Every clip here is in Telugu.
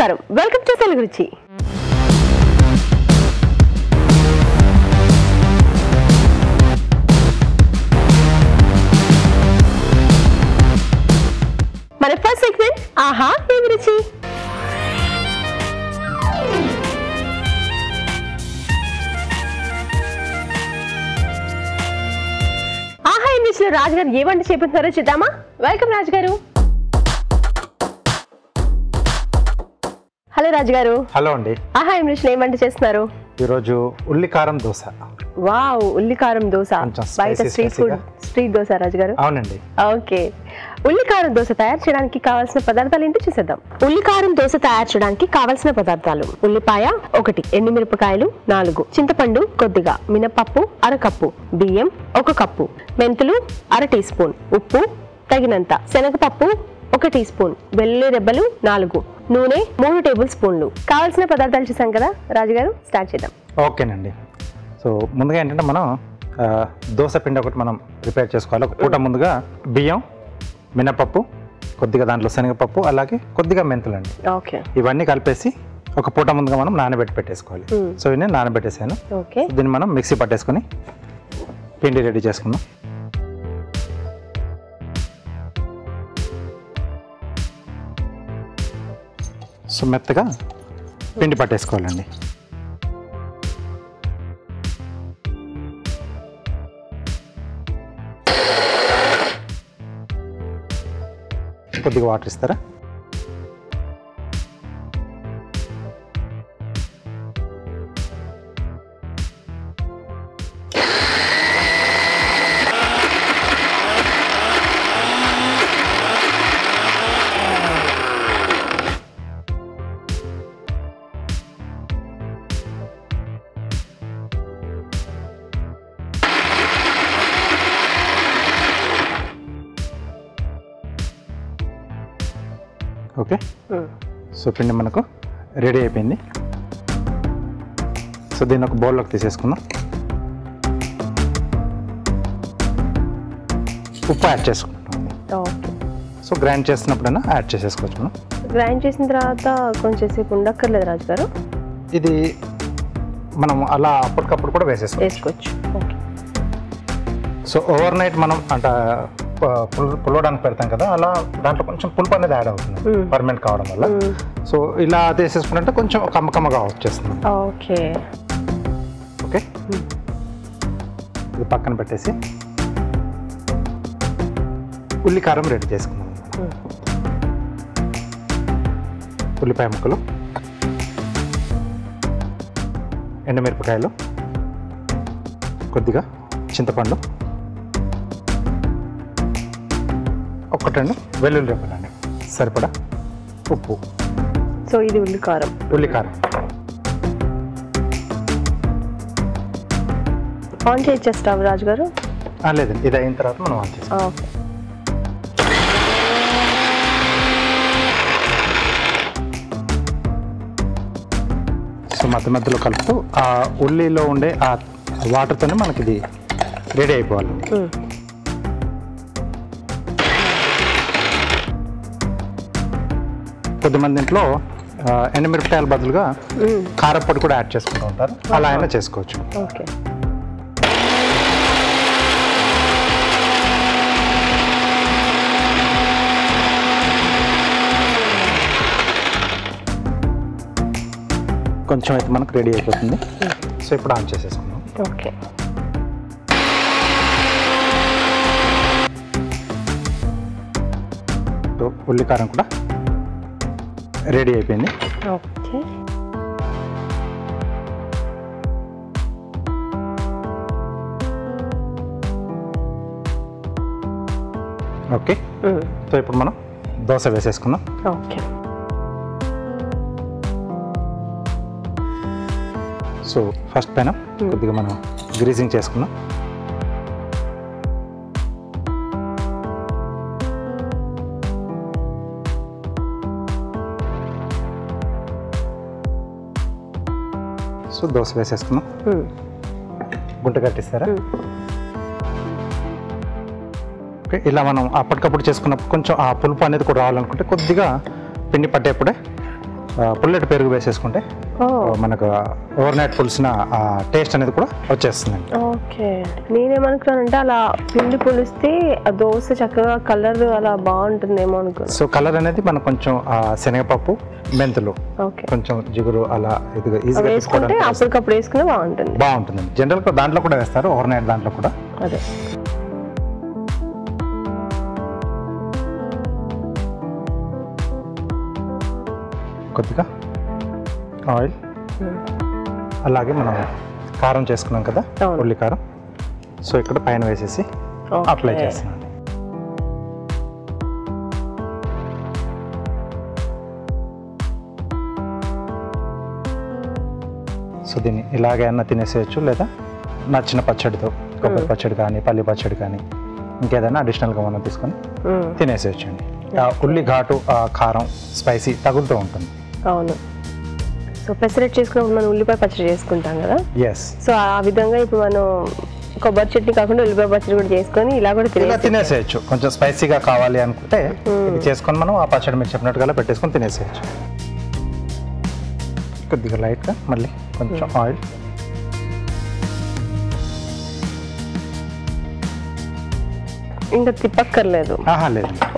నమస్కారం. వెల్కమ్ టు తెలుగు రుచి మన ఫస్ట్ సెగ్మెంట్ ఆహా ఏమి రుచి ఆహా ఇంగ్లీష్లో రాజుగారు ఏ వంట చేపుతున్నారో చూద్దామా? వెల్కమ్ రాజు హలో రాజు గారు. హలో అండి. ఆహా ఏం వంట చేస్తున్నారు? ఈరోజు ఉల్లి కారం దోశ. వావ్ ఉల్లికారం దోశ. బయట street food street dosa Raju garu? అవునండి. ఓకే. ఉల్లికారం దోశ తయారు చేయడానికి కావాల్సిన పదార్థాలు ఏంటో చూసేద్దాం. ఉల్లికారం దోశ తయారు చేయడానికి కావాల్సిన పదార్థాలు ఉల్లిపాయ ఒకటి ఎండుమిరపకాయలు నాలుగు చింతపండు కొద్దిగా మినపప్పు అరకప్పు బియ్యం ఒక కప్పు మెంతులు అర టీ స్పూన్ ఉప్పు తగినంత శనగపప్పు ఒక టీ స్పూన్ వెల్లుల్లి రెబ్బలు నాలుగు నూనె మూడు టేబుల్ స్పూన్లు. కావాల్సిన పదార్థాలు చూసాం కదా? రాజుగారు స్టార్ట్ చేద్దాం. ఓకేనండి. సో ముందుగా ఏంటంటే మనం దోశ పిండి ఒకటి మనం ప్రిపేర్ చేసుకోవాలి. ఒక పూట ముందుగా బియ్యం మినపప్పు కొద్దిగా దాంట్లో శనగపప్పు అలాగే కొద్దిగా మెంతులు అండి ఓకే. ఇవన్నీ కలిపేసి ఒక పూట ముందుగా మనం నానబెట్టి పెట్టేసుకోవాలి. Hmm. సో ఇవి నేను నానబెట్టేసాను. ఓకే. దీన్ని మనం మిక్సీ పట్టేసుకొని పిండి రెడీ చేసుకుందాం. సో మెత్తగా పిండి పట్టేసుకోవాలండి. కొద్దిగా వాటర్ ఇస్తారా? సో పిండి మనకు రెడీ అయిపోయింది. సో దీన్ని ఒక బౌల్లోకి తీసేసుకుందాం. ఉప్పు యాడ్ చేసుకుంటాం సో గ్రైండ్ చేస్తున్నప్పుడైనా యాడ్ చేసేసుకోవచ్చు మనం. గ్రైండ్ చేసిన తర్వాత కొంచెం సేపు ఉండక్కర్లేదు రాజు గారు ఇది మనం అలా అప్పటికప్పుడు కూడా వేసేసుకోవచ్చు. సో ఓవర్ నైట్ మనం అంట పులవడానికి పెడతాం కదా అలా దాంట్లో కొంచెం పులుపు అనేది యాడ్ అవుతుంది. పర్మనెంట్ కావడం వల్ల. సో ఇలా తీసేసుకుంటే కొంచెం కమ్మ కమ్మగా వచ్చేస్తుంది. ఓకే. ఓకే. ఇది పక్కన పెట్టేసి. ఉల్లి కారం రెడీ చేసుకుందాం. ఉల్లిపాయ ముక్కలు. ఎండుమిరపకాయలు. కొద్దిగా చింతపండు. ఒకటి రెండు వెల్లుల్లి రెబ్బలండి సరిపడా? ఉప్పు. సో ఇది ఉల్లికారం ఉల్లి కారం. ఆన్ స్టవ్ రాజు గారు లేదండి. ఇది అయిన తర్వాత మనం ఆన్ చేస్తాం. సో మధ్య మధ్యలో కలుపుతూ ఆ ఉల్లిలో ఉండే ఆ వాటర్తోనే మనకి ఇది రెడీ అయిపోవాలి. కొద్దిమంది ఇంట్లో ఎండుమిరపకాయల బదులుగా కారపొడి కూడా యాడ్ చేసుకుంటూ ఉంటారు. అలా అయినా చేసుకోవచ్చు. ఓకే. కొంచెం అయితే మనకు రెడీ అయిపోతుంది. సో ఇప్పుడు ఆన్ చేసేసుకుందాం. ఓకే. సో ఉల్లి కారం కూడా రెడీ అయిపోయింది. ఓకే. ఓకే. సో ఇప్పుడు మనం దోశ వేసేసుకుందాం. ఓకే. సో ఫస్ట్ పైన కొద్దిగా మనం గ్రీజింగ్ చేసుకుందాం. సో దోశ వేసేసుకుందాం గుంట కట్టిస్తారా? ఓకే ఇలా మనం అప్పటికప్పుడు చేసుకున్నప్పుడు కొంచెం ఆ పులుపు అనేది కూడా రావాలనుకుంటే కొద్దిగా పిండి పట్టేప్పుడే పుల్లటి పెరుగు వేసేసుకుంటే మనకు ఓవర్ నైట్ పులిసిన టేస్ట్ అనేది కూడా వచ్చేస్తుందండి. ఓకే నేనేమనుకున్నానంటే అలా పిండి పులిస్తే ఆ దోశ చక్కగా కలర్ అలా బాగుంటుందేమో అనుకున్నాను సో కలర్ అనేది మనకు కొంచెం ఆ శనగపప్పు మెంతులు ఓకే. కొంచెం జిగురు అలా ఇదిగా ఈజీగా వేసుకుంటే అప్పటికప్పుడు వేసుకునే బాగుంటుంది. బాగుంటుందండి జనరల్గా దాంట్లో కూడా వేస్తారు ఓవర్ నైట్ దాంట్లో కూడా. అదే. కొద్దిగా ఆయిల్. అలాగే మనం కారం చేసుకున్నాం కదా. ఉల్లి కారం. సో ఇక్కడ పైన వేసేసి అప్లై ఓకే. చేస్తున్నాను సో దీన్ని ఇలాగే అన్న తినేసేయచ్చు లేదా నచ్చిన పచ్చడితో కొబ్బరి పచ్చడి కానీ పల్లి పచ్చడి కానీ ఇంకేదైనా అడిషనల్గా మనం తీసుకొని. తినేసేయచ్చు అండి ఉల్లి ఘాటు ఆ కారం స్పైసీ తగులుతూ ఉంటుంది. అవును. సో పెసరెట్ చేసుకున్నప్పుడు మనం ఉల్లిపాయ పచ్చడి చేసుకుంటాం కదా? ఎస్ సో ఆ విధంగా ఇప్పుడు మనం కొబ్బరి చట్నీ కాకుండా ఉల్లిపాయ పచ్చడి కూడా చేసుకొని ఇలా కూడా తినేసేయచ్చు. కొంచెం స్పైసీగా కావాలి అనుకుంటే ఇది చేసుకొని మనం ఆ పచ్చడి మీరు చెప్పినట్టుగా పెట్టేసుకొని తినేసేయచ్చు. కొద్దిగా లైట్గా మళ్ళీ కొంచెం ఆయిల్ ఇంకా తిప్పక్కర్లేదు.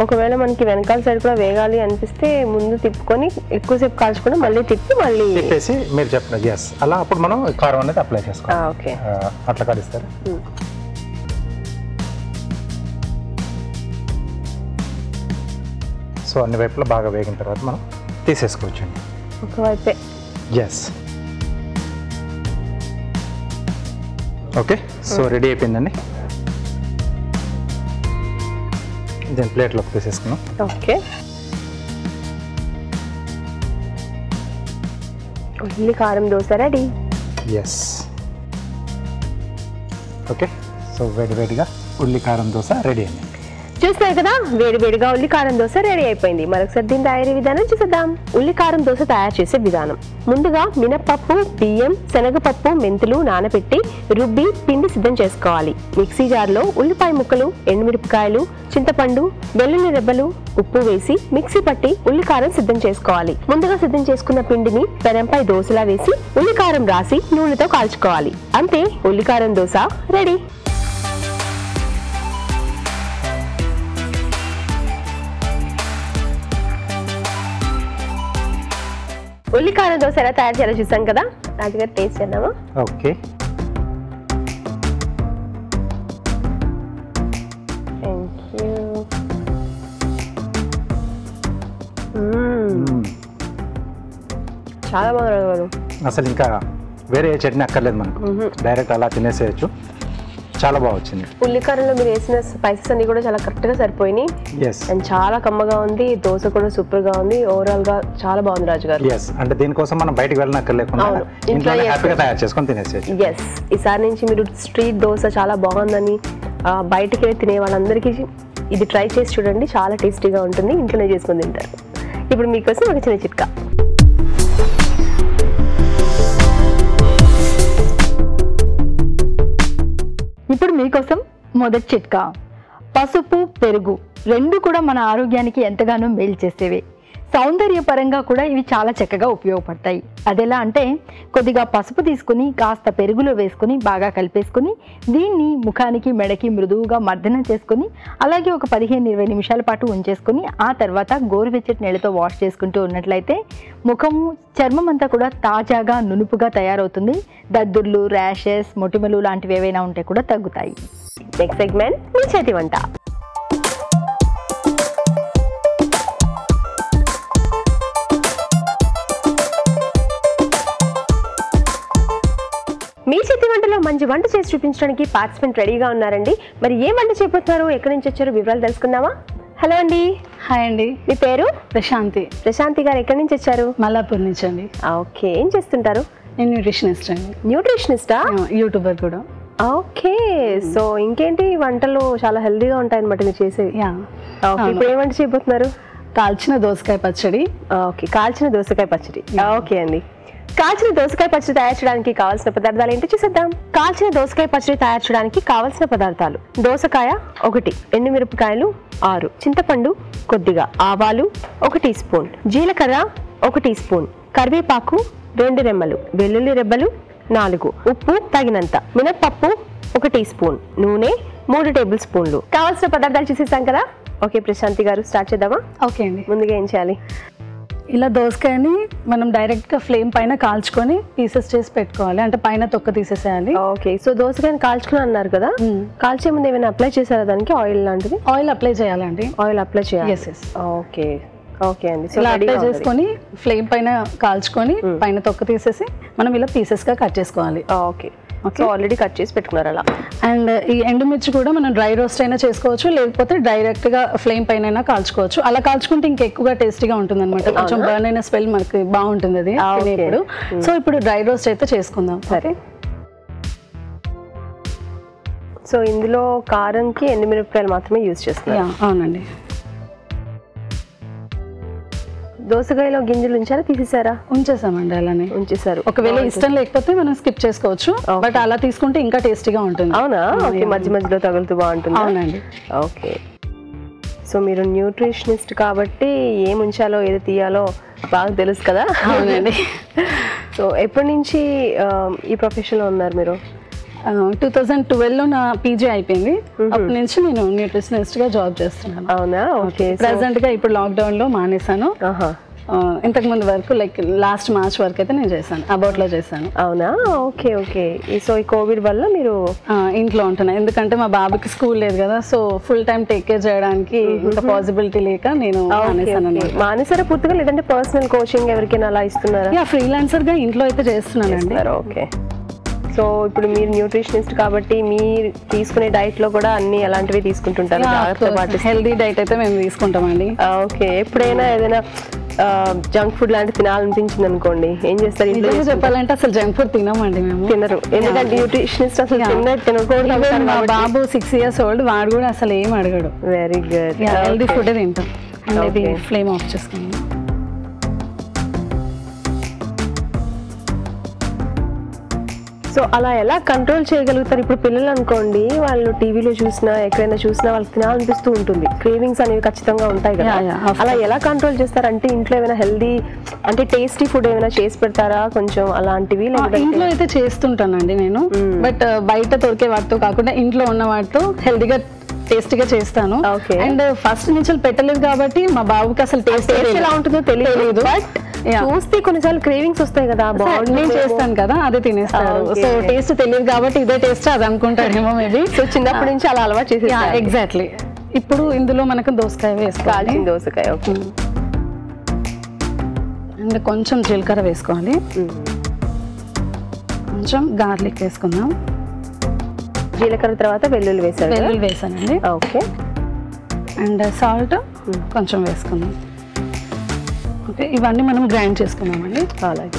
ఒకవేళ మనకి వెనకాల సైడ్ కూడా వేగాలి అనిపిస్తే ముందు తిప్పుకొని ఎక్కువసేపు కాల్చుకొని మళ్ళీ తిప్పి మళ్ళీ తిప్పేసి మీరు చెప్పిన ఎస్ అలా అప్పుడు మనం కారం అనేది అప్లై చేసుకోవాలి. ఓకే. అట్లా కడిస్తారు మ్మ్. సో అన్ని వైపులా బాగా వేగిన తర్వాత మనం తీసేసుకోవచ్చండి. ఒకవైపే. ఎస్ ఓకే సో రెడీ అయిపోయిందండి. దీని ప్లేట్లోకి తీసేసుకున్నాం. ఓకే. ఉల్లి కారం dosa ready? Yes okay so వేడి వేడిగా ఉల్లి కారం దోశ రెడీ అయింది. చూస్తున్నారు కదా? వేడి వేడిగా దోశ రెడీ అయిపోయింది. మరొకసారి దీని తయారీ విధానం చూసేద్దాం. ఉల్లికారం దోశ తయారు చేసే విధానం. ముందుగా మినప్పప్పు బియ్యం శనగపప్పు మెంతులు నానబెట్టి రుబ్బి పిండి సిద్ధం చేసుకోవాలి. మిక్సీ జార్లో ఉల్లిపాయ ముక్కలు ఎండుమిరపకాయలు చింతపండు వెల్లుల్లి రెబ్బలు ఉప్పు వేసి మిక్సీ పట్టి ఉల్లి కారం సిద్ధం చేసుకోవాలి. ముందుగా సిద్ధం చేసుకున్న పిండిని పెనంపై దోశలా వేసి ఉల్లి కారం రాసి నూనెతో కాల్చుకోవాలి. అంతే ఉల్లికారం దోశ రెడీ. ఉల్లికారం దోశ ఎలా తయారు చేయాలో చూసాం కదా? రాజుగారు టేస్ట్ చేద్దామా? ఓకే. చాలా బాగుంది అసలు ఇంకా వేరే చట్నీ అక్కర్లేదు మనకు. డైరెక్ట్ అలా తినేసేయచ్చు. చాలా బాగా వచ్చింది. ఉల్లికారంలో మీరు వేసిన స్పైసెస్ అన్ని కూడా చాలా కరెక్ట్గా సరిపోయినాయి. అండ్ చాలా కమ్మగా ఉంది దోశ కూడా సూపర్గా ఉంది. ఓవరాల్గా చాలా బాగుంది రాజు గారు ఎస్ అంటే దీనికోసం మనం బయటికి వెళ్ళనక్కర్లేకుండా అవును. ఇంట్లో ఇంట్లోనే హ్యాపీగా చేసుకోవచ్చు. తయారు చేసుకొని తినేసేయచ్చు. ఎస్ ఈసారి నుంచి మీరు స్ట్రీట్ దోశ చాలా బాగుందని బయటికి వెళ్ళి తినే వాళ్ళందరికీ ఇది ట్రై చేసి చూడండి. చాలా టేస్టీగా ఉంటుంది. ఇంట్లోనే చేసుకొని తింటారు. ఇప్పుడు మీకోసం ఒక చిన్న చిట్కా. ఇప్పుడు మీకోసం మొదటి చిట్కా. పసుపు పెరుగు రెండు కూడా మన ఆరోగ్యానికి ఎంతగానో మేలు చేసేవి. సౌందర్యపరంగా కూడా ఇవి చాలా చక్కగా ఉపయోగపడతాయి. అదెలా అంటే కొద్దిగా పసుపు తీసుకుని కాస్త పెరుగులో వేసుకుని బాగా కలిపేసుకుని దీన్ని ముఖానికి మెడకి మృదువుగా మర్దన చేసుకుని అలాగే ఒక పదిహేను ఇరవై నిమిషాల పాటు ఉంచేసుకుని ఆ తర్వాత గోరువెచ్చటి నీళ్ళతో వాష్ చేసుకుంటూ ఉన్నట్లయితే ముఖము చర్మం అంతా కూడా తాజాగా నునుపుగా తయారవుతుంది. దద్దుర్లు ర్యాషెస్ మొటిమలు లాంటివి ఏవైనా ఉంటే కూడా తగ్గుతాయి. నెక్స్ట్ సెగ్మెంట్ మీ చేతి వంట. మీ చేతి వంటలో మంచి వంట చేసి చూపించడానికి పార్టిసిపెంట్ రెడీగా ఉన్నారండి. మరి ఏ వంట చేయబోతున్నారు? ఎక్కడి నుంచి వచ్చారో? వివరాలు తెలుసుకుందామా? హలో అండి. హాయ్ అండి. మీ పేరు? ప్రశాంతి. ప్రశాంతి గారు ఎక్కడి నుంచి వచ్చారు? మల్లాపూర్ నుంచి అండి. ఓకే. ఏం చేస్తుంటారు? నేను న్యూట్రిషనిస్ట్ అండి. న్యూట్రిషనిస్టా? యూట్యూబర్ కూడా. ఓకే. సో ఇంకేంటి? వంటలు చాలా హెల్దీగా ఉంటాయి అనమాట మీరు చేసేవి. ఓకే. ఇప్పుడు ఏం వంట చేయబోతున్నారు? కాల్చిన దోసకాయ పచ్చడి. ఓకే. కాల్చిన దోసకాయ పచ్చడి. ఓకే అండి. కాల్చిన దోసకాయ పచ్చడి తయారు చేయడానికి కావాల్సిన పదార్థాలు ఏంటో చూసేద్దాం. కాల్చిన దోసకాయ పచ్చడి తయారు చేయడానికి కావాల్సిన పదార్థాలు. దోసకాయ ఒకటి ఎండుమిరపకాయలు ఆరు చింతపండు కొద్దిగా ఆవాలు ఒక టీ స్పూన్ జీలకర్ర ఒక టీ స్పూన్ కరివేపాకు రెండు రెమ్మలు వెల్లుల్లి రెబ్బలు నాలుగు ఉప్పు తగినంత మినప్పప్పు ఒక టీ స్పూన్ నూనె మూడు టేబుల్ స్పూన్లు. కావాల్సిన పదార్థాలు చూసేసాం కదా. ఓకే ప్రశాంతి గారు స్టార్ట్ చేద్దామా? ఓకే అండి. ముందుగా ఏం చేయాలి? ఇలా దోసకాయని మనం డైరెక్ట్గా ఫ్లేమ్ పైన కాల్చుకొని పీసెస్ చేసి పెట్టుకోవాలి. అంటే పైన తొక్క తీసేసేయాలి. ఓకే. సో దోసకాయని కాల్చుకుని అన్నారు కదా. కాల్చే ముందు ఏమైనా అప్లై చేశారా దానికి? ఆయిల్ లాంటిది? ఆయిల్ అప్లై చేయాలండి. ఆయిల్ అప్లై చేయాలి. ఓకే. ఓకే అండి. ఇలా అప్లై. చేసుకొని ఫ్లేమ్ పైన కాల్చుకొని పైన తొక్క తీసేసి మనం ఇలా పీసెస్గా కట్ చేసుకోవాలి. ఓకే. సో ఆల్రెడీ కట్ చేసి పెట్టుకున్నారు అలా. అండ్ ఈ ఎండుమిర్చి కూడా మనం డ్రై రోస్ట్ అయినా చేసుకోవచ్చు లేకపోతే డైరెక్ట్గా ఫ్లేమ్ పైన అయినా కాల్చుకోవచ్చు. అలా కాల్చుకుంటే ఇంకా ఎక్కువగా టేస్టీగా ఉంటుంది అనమాట కొంచెం బర్న్ అయిన స్మెల్ మనకి బాగుంటుంది అది. తినేప్పుడు సో ఇప్పుడు. డ్రై రోస్ట్ అయితే చేసుకుందాం. సరే. సో ఇందులో కారంకి ఎండుమిరపకాయలు మాత్రమే యూజ్ యా అవునండి. దోసకాయలో గింజలు ఉంచారా తీసేసారా? ఉంచేసామండి అలానే. ఉంచేసారు ఒకవేళ ఇష్టం లేకపోతే మనం స్కిప్ చేసుకోవచ్చు బట్ అలా తీసుకుంటే ఇంకా టేస్టీగా ఉంటుంది. అవునా? ఓకే మధ్య మధ్యలో తగులుతూ బాగుంటుంది? అవునండి. ఓకే. సో మీరు న్యూట్రిషనిస్ట్ కాబట్టి ఏం ఉంచాలో ఏది తీయాలో బాగా తెలుసు కదా? అవునండి. సో ఎప్పటి నుంచి ఈ ప్రొఫెషన్లో ఉన్నారు మీరు? టూ థౌజండ్ ట్వెల్వ్లో నా పీజీ అయిపోయింది. అప్పటి నుంచి నేను న్యూట్రిషనిస్ట్గా జాబ్ చేస్తున్నాను. అవునా? ఓకే ప్రెసెంట్గా ఇప్పుడు లాక్డౌన్లో మానేశాను. ఇంతకు ముందు వరకు లైక్ లాస్ట్ మార్చ్ వరకు అయితే నేను చేశాను అబౌట్లో చేశాను. అవునా? ఓకే ఓకే సో ఈ కోవిడ్ వల్ల మీరు ఇంట్లో ఉంటున్నా. ఎందుకంటే మా బాబుకి స్కూల్ లేదు కదా so full time take care చేయడానికి ఇంత పాసిబిలిటీ లేక నేను మానేసారా పూర్తిగా? లేదంటే పర్సనల్ కోచింగ్ ఎవరికైనా అలా ఇస్తున్నారా? ఫ్రీలాన్సర్గా ఇంట్లో అయితే చేస్తున్నానండి. ఓకే సో ఇప్పుడు మీరు న్యూట్రిషనిస్ట్ కాబట్టి మీరు తీసుకునే డైట్లో కూడా అన్ని అలాంటివి తీసుకుంటుంటారు. హెల్దీ డైట్ అయితే మేము తీసుకుంటామండి. ఓకే. ఎప్పుడైనా ఏదైనా జంక్ ఫుడ్ లాంటి తినాలనిపించింది అనుకోండి ఏం చేస్తారు ఇంట్లో? చెప్పాలంటే అసలు జంక్ ఫుడ్ తినమండి మేము. తినరు. ఎందుకంటే న్యూట్రిషనిస్ట్ అసలు తినకూడదు మా బాబు సిక్స్ ఇయర్స్ ఓల్డ్ వాడు కూడా అసలు ఏం అడగడు. వెరీ గుడ్ హెల్దీ ఫుడ్ తింటాం. ఫ్లేమ్ ఆఫ్ చేసుకున్నాం సో అలా ఎలా కంట్రోల్ చేయగలుగుతారు? ఇప్పుడు పిల్లలు అనుకోండి వాళ్ళు టీవీలో చూసినా ఎక్కడైనా చూసినా వాళ్ళకి తినాలనిపిస్తూ ఉంటుంది. క్రేవింగ్స్ అనేవి ఖచ్చితంగా ఉంటాయి కదా. అలా ఎలా కంట్రోల్ చేస్తారు? అంటే ఇంట్లో ఏమైనా హెల్దీ అంటే టేస్టీ ఫుడ్ ఏమైనా చేసి పెడతారా? కొంచెం అలాంటివి ఇంట్లో అయితే చేస్తుంటానండి నేను. బట్ బయట దొరికే వాటితో కాకుండా ఇంట్లో ఉన్న వాటితో హెల్దీగా టేస్టీగా చేస్తాను. Okay. అండ్ ఫస్ట్ నుంచి పెట్టలేదు కాబట్టి మా బాబుకి అసలు టేస్ట్ టేస్ట్ ఎలా ఉంటుందో తెలియదు. తెలీదు. బట్. చూస్తే కొన్నిసార్లు క్రేవింగ్స్ వస్తాయి కదా నేను బాగుంటుంది చేస్తాను కదా అదే తినేస్తాడు. Okay. సో టేస్ట్ తెలియదు కాబట్టి ఇదే టేస్ట్ అది అనుకుంటాడేమో మేబీ సో చిన్నప్పటి నుంచి అలా అలవాటు చేసేసారు ఎగ్జాక్ట్లీ ఇప్పుడు ఇందులో మనకు దోసకాయ వేసుకోవాలి. దోసకాయ అండ్ కొంచెం జీలకర్ర వేసుకోవాలి. కొంచెం గార్లిక్ వేసుకుందాం. జీలకర్ర తర్వాత వెల్లుల్లి కదా? వెల్లుల్లి వేసానండి. ఓకే. అండ్ సాల్ట్ కొంచెం వేసుకుందాం. ఓకే ఇవన్నీ మనం గ్రైండ్ చేసుకుందామండి. అలాగే.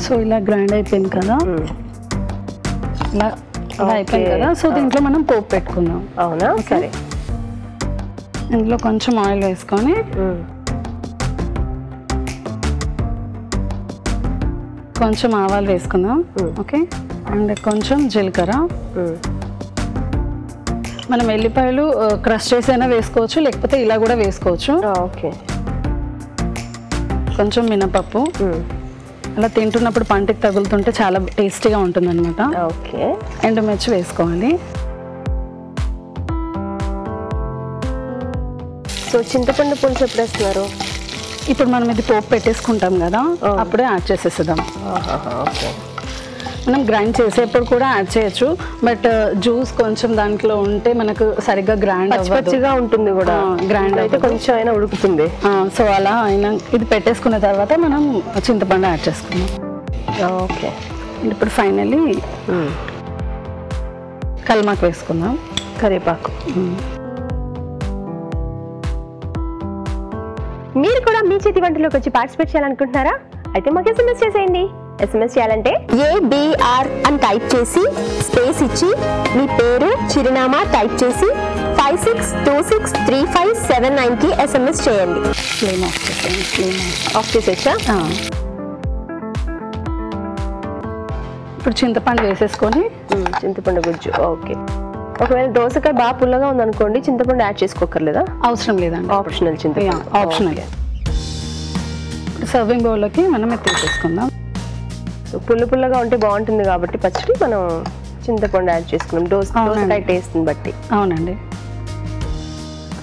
సో ఇలా గ్రైండ్ అయిపోయింది కదా. ఇలా అయిపోయింది. కదా? సో దీంట్లో మనం పోపు పెట్టుకుందాం. అవునా? సరే. ఇందులో కొంచెం ఆయిల్ వేసుకొని. కొంచెం ఆవాలు వేసుకుందాం. ఓకే అండ్ కొంచెం జీలకర్ర. మనం ఎల్లిపాయలు క్రష్ చేసైనా వేసుకోవచ్చు లేకపోతే ఇలా కూడా వేసుకోవచ్చు ఓకే కొంచెం మినపప్పు. అలా తింటున్నప్పుడు పంటకి తగులుతుంటే చాలా టేస్టీగా ఉంటుంది అనమాట ఓకే ఎండుమిర్చి వేసుకోవాలి సో చింతపండు పులుసు ఎప్పుడు వేస్తున్నారు ఇప్పుడు మనం ఇది పోపు పెట్టేసుకుంటాం కదా. అప్పుడే యాడ్ చేసేద్దాం ఓకే. మనం గ్రైండ్ చేసేప్పుడు కూడా యాడ్ చేయొచ్చు బట్ జ్యూస్ కొంచెం దాంట్లో ఉంటే మనకు సరిగ్గా గ్రైండ్ పచ్చిగా ఉంటుంది కూడా. grind అయితే. కొంచెం అయినా ఉడుకుతుంది. సో అలా అయినా ఇది పెట్టేసుకున్న తర్వాత మనం చింతపండు యాడ్ చేసుకున్నాం ఓకే. ఇప్పుడు ఫైనల్లీ కల్మాక్ వేసుకుందాం. కరివేపాకు. మీరు కూడా మీ చేతి వంటలోకి వచ్చి పార్టిసిపేట్ చేయాలనుకుంటున్నారా? అయితే మాకు ఎస్ఎంఎస్ చేసేయండి. ఎస్ఎంఎస్ చేయాలంటే ఏబిఆర్ అని టైప్ చేసి స్పేస్ ఇచ్చి మీ పేరు చిరునామా టైప్ చేసి five six two six three five seven నైన్కి ఎస్ఎంఎస్ చేయండి. ఫ్లేమ్ ఆఫ్ చేసేయండి ఫ్లేమ్ ఆఫ్ చేసేచ్చా ఆఫ్ ఇప్పుడు చింతపండు వేసేసుకొని చింతపండు గుజ్జు. ఓకే ఒకవేళ దోసకాయ బాగా పుల్లగా ఉందనుకోండి చింతపండు యాడ్ చేసుకోకర్లేదా? అవసరం లేదండి. ఆప్షనల్ చింతపండు. ఆప్షనల్ సర్వింగ్ బౌల్లోకి మనం తీసేసుకుందాం సో పుల్ల పుల్లగా ఉంటే బాగుంటుంది కాబట్టి పచ్చడి మనం చింతపండు యాడ్ చేసుకున్నాం. దోస. దోసకాయ టేస్ట్ని బట్టి. అవునండి.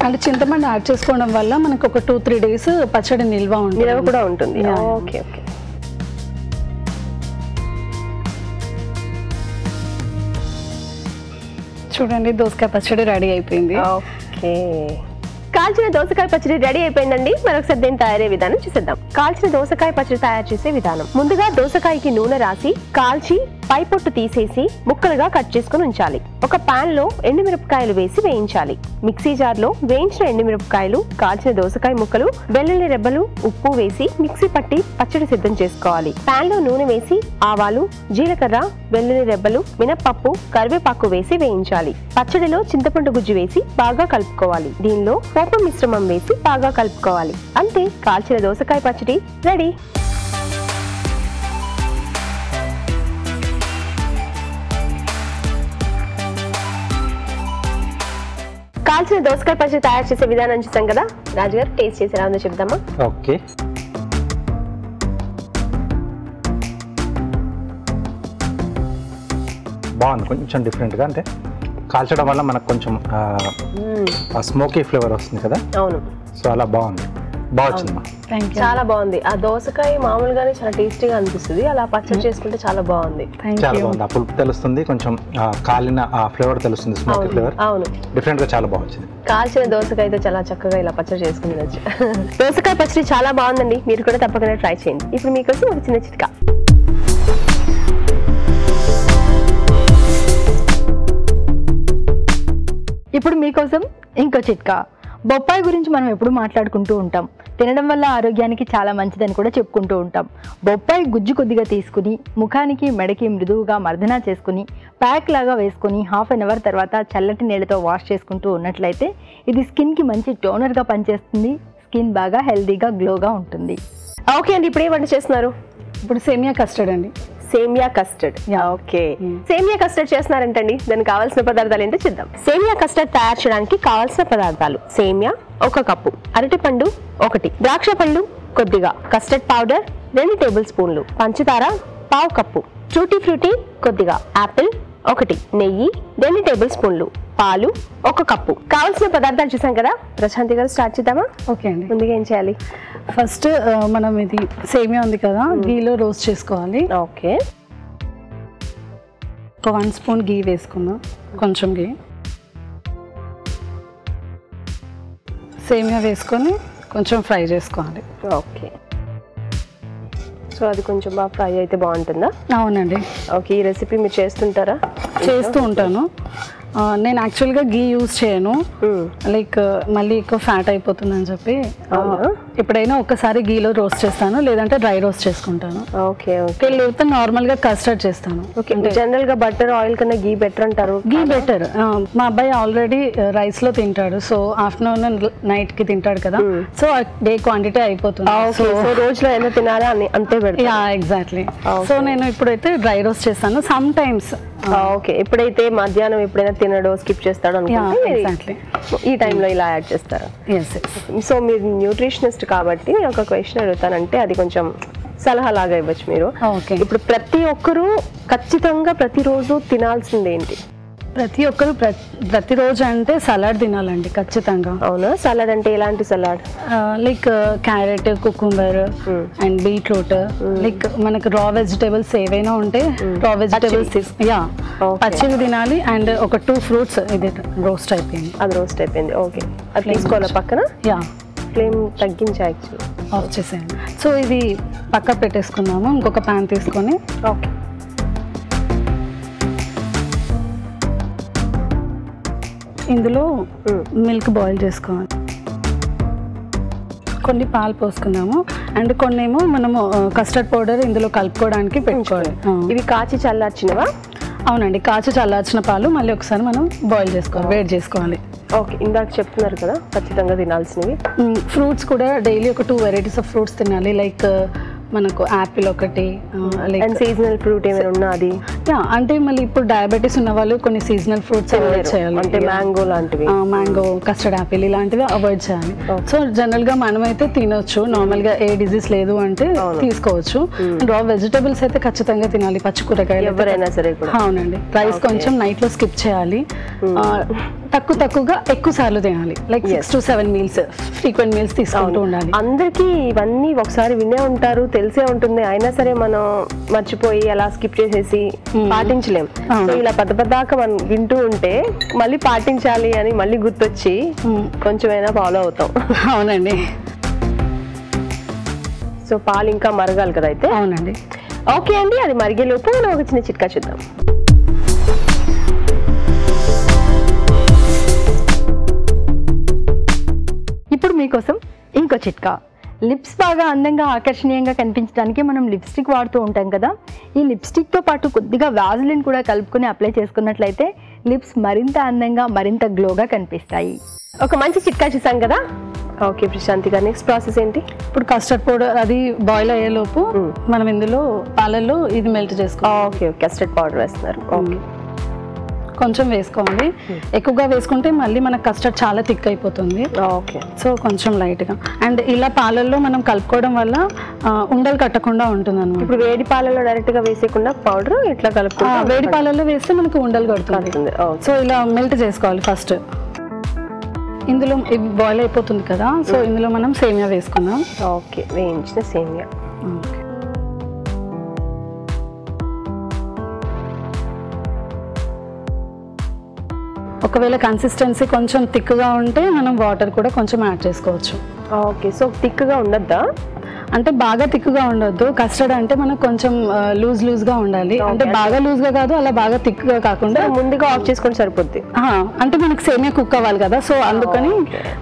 అంటే చింతపండు యాడ్ చేసుకోవడం వల్ల మనకు ఒక టూ త్రీ డేస్ పచ్చడి నిల్వ ఉంటుంది. నిలవ కూడా ఉంటుంది. ఓకే ఓకే చూడండి దోసకాయ పచ్చడి రెడీ అయిపోయింది. ఓకే. కాల్చిన దోసకాయ పచ్చడి రెడీ అయిపోయిందండి. మరొకసారి దీన్ని తయారయ్యే విధానం చూసేద్దాం. కాల్చిన దోసకాయ పచ్చడి తయారు చేసే విధానం. ముందుగా దోసకాయకి నూనె రాసి కాల్చి పై పొట్టు తీసేసి ముక్కలుగా కట్ చేసుకుని ఉంచాలి. ఒక పాన్లో ఎండుమిరపకాయలు వేసి వేయించాలి. మిక్సీ జార్లో వేయించిన ఎండుమిరపకాయలు కాల్చిన దోసకాయ ముక్కలు వెల్లుల్లి రెబ్బలు ఉప్పు వేసి మిక్సీ పట్టి పచ్చడి సిద్ధం చేసుకోవాలి. పాన్లో నూనె వేసి ఆవాలు జీలకర్ర వెల్లుల్లి రెబ్బలు మినప్పప్పు కరివేపాకు వేసి వేయించాలి. పచ్చడిలో చింతపండు గుజ్జు వేసి బాగా కలుపుకోవాలి. దీనిలో పోపు మిశ్రమం వేసి బాగా కలుపుకోవాలి. అంతే కాల్చిన దోసకాయ పచ్చడి రెడీ. కాల్చిన దోసకాయ పచ్చడి తయారు చేసే విధానం చూసాం కదా? రాజుగారు టేస్ట్ చేసి ఎలా ఉందో చెప్దామా? ఓకే. బాగుంది కొంచెం డిఫరెంట్గా అంటే కాల్చడం వల్ల మనకు కొంచెం స్మోకీ ఫ్లేవర్ వస్తుంది కదా? అవును. సో అలా బాగుంది. బాగా వచ్చిందమ్మా చాలా బాగుంది. ఆ దోసకాయ మామూలుగానే చాలా టేస్టీగా అనిపిస్తుంది. అలా పచ్చడి చేసుకుంటే చాలా బాగుంది. థ్యాంక్ చాలా యూ బాగుంది. ఆ పులుపు తెలుస్తుంది కొంచెం ఆ కాలిన ఆ ఫ్లేవర్ తెలుస్తుంది స్మోకీ అవును ఫ్లేవర్ అవును. డిఫరెంట్గా చాలా బాగుంది కాల్చిన దోసకాయతో చాలా చక్కగా ఇలా పచ్చడి చేసుకుని దోసకాయ పచ్చడి చాలా బాగుందండి. మీరు కూడా తప్పకుండా ట్రై చేయండి. ఇప్పుడు మీకోసం ఒక చిన్న చిట్కా. ఇప్పుడు మీకోసం ఇంకో చిట్కా. బొప్పాయి గురించి మనం ఎప్పుడు మాట్లాడుకుంటూ ఉంటాం. తినడం వల్ల ఆరోగ్యానికి చాలా మంచిదని కూడా చెప్పుకుంటూ ఉంటాం. బొప్పాయి గుజ్జు కొద్దిగా తీసుకుని ముఖానికి మెడకి మృదువుగా మర్దనా చేసుకుని ప్యాక్ లాగా వేసుకొని హాఫ్ అన్ అవర్ తర్వాత చల్లటి నీళ్ళతో వాష్ చేసుకుంటూ ఉన్నట్లయితే ఇది స్కిన్కి మంచి టోనర్గా పనిచేస్తుంది. స్కిన్ బాగా హెల్దీగా గ్లోగా ఉంటుంది. ఓకే అండి ఇప్పుడు ఏ వంట చేస్తున్నారు? ఇప్పుడు సేమియా కస్టర్డ్ అండి. Semiya custard. Okay. Mm. Semiya custard చేస్తున్నారంటండి. దానికి కావాల్సిన పదార్థాలు ఏంటో చూద్దాం సేమియా కస్టర్డ్ తయారు చేయడానికి కావాల్సిన పదార్థాలు సేమియా ఒక కప్పు. అరటిపండు ఒకటి. ద్రాక్ష పళ్ళు కొద్దిగా. కస్టర్డ్ పౌడర్ రెండు టేబుల్ స్పూన్లు. పంచదార పావు కప్పు. ట్రూటీ ఫ్రూటీ కొద్దిగా. యాపిల్ ఒకటి. నెయ్యి రెండు టేబుల్ స్పూన్లు. పాలు ఒక కప్పు. కావాల్సిన పదార్థాలు చూసాం కదా? ప్రశాంతి గారు స్టార్ట్ చేద్దామా? ఓకే అండి. ముందుగా ఏం చేయాలి? ఫస్ట్ మనం ఇది సేమియా ఉంది కదా గీలో రోస్ట్ చేసుకోవాలి. ఓకే. ఒక వన్ స్పూన్ గీ వేసుకుందాం. కొంచెం గీ. సేమియా వేసుకొని కొంచెం ఫ్రై చేసుకోవాలి. ఓకే. సో అది కొంచెం బాగా ఫ్రై అయితే బాగుంటుందా? అవునండి. ఓకే ఈ రెసిపీ మీరు చేస్తుంటారా? చేస్తూ ఉంటాను. నేను యాక్చువల్గా గీ యూజ్ చేయను. లైక్ మళ్ళీ ఎక్కువ ఫ్యాట్ అయిపోతుందని చెప్పి ఆ, అవునా? ఎప్పుడైనా ఒక్కసారి గీలో రోస్ట్ చేస్తాను లేదంటే డ్రై రోస్ట్ చేసుకుంటాను. Okay okay. లేకపోతే నార్మల్గా కస్టర్డ్ చేస్తాను. ఓకే జనరల్గా బటర్ ఆయిల్ కన్నా గీ బెటర్ అంటారు గీ బెటర్ మా అబ్బాయి ఆల్రెడీ రైస్లో తింటాడు. సో ఆఫ్టర్నూన్ నైట్కి తింటాడు కదా. సో డే క్వాంటిటీ అయిపోతుంది. సో రోజులో ఎంత తినాలా అని అంతే యా ఎగ్జాక్ట్లీ. సో నేను ఇప్పుడైతే డ్రై రోస్ట్ చేస్తాను. Some times okay. ఎప్పుడైతే మధ్యాహ్నం ఎప్పుడైనా తినడో స్కిప్ చేస్తాడో అనుకుంటే ఈ టైంలో ఇలా యాడ్ చేస్తారు. సో మీరు న్యూట్రిషనిస్ట్ కాబట్టి నేను ఒక క్వశ్చన్ అడుగుతానంటే అది కొంచెం సలహా లాగా ఇవ్వచ్చు మీరు. ఇప్పుడు ప్రతి ఒక్కరూ ఖచ్చితంగా ప్రతిరోజు తినాల్సింది ఏంటి ప్రతి ఒక్కరు ప్ర- ప్రతిరోజు అంటే సలాడ్ తినాలండి ఖచ్చితంగా. అవునా? సలాడ్ అంటే ఎలాంటి salad? Like carrot cucumber Hmm. And beetroot. Like మనకు రా వెజిటేబుల్స్ ఏవైనా ఉంటే రా వెజిటేబుల్స్ యా. పచ్చివి తినాలి అండ్ ఒక టూ ఫ్రూట్స్ ఇది రోస్ట్ అయిపోయింది. అది రోస్ట్ అయిపోయింది. ఓకే అది తీసుకోవాలా పక్కన? యా. ఫ్లేమ్ తగ్గించా యాక్చువల్లీ ఆఫ్ చేసేయండి. సో ఇది పక్క పెట్టేసుకుందాము. ఇంకొక ప్యాన్ తీసుకొని ఓకే ఇందులో మిల్క్ బాయిల్ చేసుకోవాలి. కొన్ని పాలు పోసుకుందాము. అండ్ కొన్ని ఏమో మనము కస్టర్డ్ పౌడర్ ఇందులో కలుపుకోవడానికి పెట్టుకోవాలి. ఇవి కాచి చల్లార్చినవా? అవునండి కాచి చల్లార్చిన పాలు మళ్ళీ ఒకసారి మనం బాయిల్ చేసుకోవాలి వేడి చేసుకోవాలి. ఓకే ఇందాక చెప్తున్నారు కదా ఖచ్చితంగా తినాల్సినవి. ఫ్రూట్స్ కూడా డైలీ ఒక టూ వెరైటీస్ ఆఫ్ ఫ్రూట్స్ తినాలి. లైక్ మనకు యాపిల్ ఒకటి సీజనల్ ఫ్రూట్ ఏమైనా ఉన్నా అది? అంటే మళ్ళీ ఇప్పుడు డయాబెటీస్ ఉన్న వాళ్ళు కొన్ని సీజనల్ ఫ్రూట్స్ అవాయిడ్ చేయాలి. అంటే మ్యాంగో లాంటివి. మ్యాంగో కస్టర్డ్ యాపిల్ ఇలాంటివి అవాయిడ్ చేయాలి. సో జనరల్గా మనమైతే తినొచ్చు. నార్మల్గా ఏ డిజీజ్ లేదు అంటే తీసుకోవచ్చు. రా వెజిటబుల్స్ అయితే ఖచ్చితంగా తినాలి. పచ్చి కూరగాయలు ఎవరైనా సరే అవునండి. రైస్ కొంచెం నైట్లో స్కిప్ చేయాలి. ఆ, తక్కువ తక్కువగా ఎక్కువ సార్లు తినాలి. Like six to seven meals frequent meals తీసుకుంటూ ఉండాలి. అందరికీ ఇవన్నీ ఒకసారి వినే ఉంటారు తెలిసే ఉంటుంది. అయినా సరే మనం మర్చిపోయి అలా స్కిప్ చేసేసి పాటించలేం. సో ఇలా పెద్ద పెద్దాక మనం వింటూ ఉంటే మళ్ళీ పాటించాలి అని మళ్ళీ గుర్తొచ్చి మ్మ్. కొంచెమైనా ఫాలో అవుతాం. అవునండి. సో పాలు ఇంకా మరగాలి కదా అయితే? అవునండి. ఓకే అండి. అది మరిగేలోపు మనం ఒక చిన్న చిట్కా చూద్దాం. ఇప్పుడు మీకోసం ఇంకో చిట్కా. లిప్స్ బాగా అందంగా ఆకర్షణీయంగా కనిపించడానికి మనం లిప్స్టిక్ వాడుతూ ఉంటాం కదా. ఈ లిప్స్టిక్తో పాటు కొద్దిగా వ్యాజిలిన్ కూడా కలుపుకొని అప్లై చేసుకున్నట్లయితే లిప్స్ మరింత అందంగా మరింత గ్లోగా కనిపిస్తాయి. ఒక మంచి చిట్కా చూసాం కదా? ఓకే ప్రశాంతి గారు నెక్స్ట్ ప్రాసెస్ ఏంటి? ఇప్పుడు కస్టర్డ్ పౌడర్ అది బాయిల్ అయ్యేలోపు మనం ఇందులో పాలల్లో ఇది మెల్ట్ చేసుకోవాలి. ఓకే ఓకే కస్టర్డ్ పౌడర్ వేస్తున్నారు. ఓకే. కొంచెం వేసుకోవాలి ఎక్కువగా వేసుకుంటే మళ్ళీ మనకు కస్టర్డ్ చాలా థిక్ అయిపోతుంది. ఓకే. సో కొంచెం లైట్గా. అండ్ ఇలా పాలల్లో మనం కలుపుకోవడం వల్ల ఉండలు కట్టకుండా ఉంటుంది అనమాట ఇప్పుడు వేడి పాలలో డైరెక్ట్గా వేసేయకుండా పౌడర్ ఇట్లా కలుపుకుంటే వేడి పాలల్లో వేస్తే మనకు ఉండలు కడుతుంది. ఓకే. సో ఇలా మెల్ట్ చేసుకోవాలి ఫస్ట్. ఇందులో ఇది బాయిల్ అయిపోతుంది కదా సో ఇందులో మనం సేమియా వేసుకుందాం. ఓకే. వేయించిన సేమియా. ఒకవేళ కన్సిస్టెన్సీ కొంచెం థిక్గా ఉంటే మనం వాటర్ కూడా కొంచెం యాడ్ చేసుకోవచ్చు. ఓకే సో థిక్గా ఉండద్దా? అంటే బాగా థిక్గా ఉండొద్దు. కస్టర్డ్ అంటే మనకు కొంచెం లూజ్ లూజ్గా ఉండాలి. అంటే బాగా లూజ్గా కాదు అలా బాగా థిక్గా కాకుండా ముందుగా ఆఫ్ చేసుకొని సరిపోద్ది. అంటే మనకు సేమియా కుక్ అవ్వాలి కదా. సో అందుకని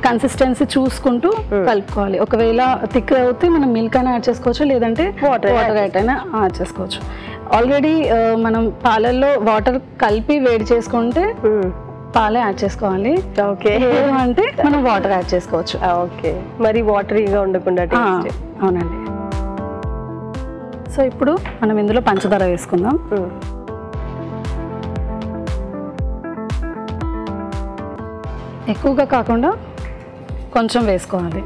కన్సిస్టెన్సీ చూసుకుంటూ కలుపుకోవాలి. ఒకవేళ థిక్ అవుతే మనం మిల్క్ అయినా యాడ్ చేసుకోవచ్చు లేదంటే Water వాటర్ అయినా యాడ్ చేసుకోవచ్చు. ఆల్రెడీ మనం పాలల్లో వాటర్ కలిపి వేడి చేసుకుంటే పాలే యాడ్ చేసుకోవాలి. ఓకే. అంటే మనం వాటర్ యాడ్ చేసుకోవచ్చు. ఓకే. మరి వాటరీగా ఉండకుండా అవునండి. సో ఇప్పుడు మనం ఇందులో పంచదార వేసుకుందాం. ఎక్కువగా కాకుండా కొంచెం వేసుకోవాలి.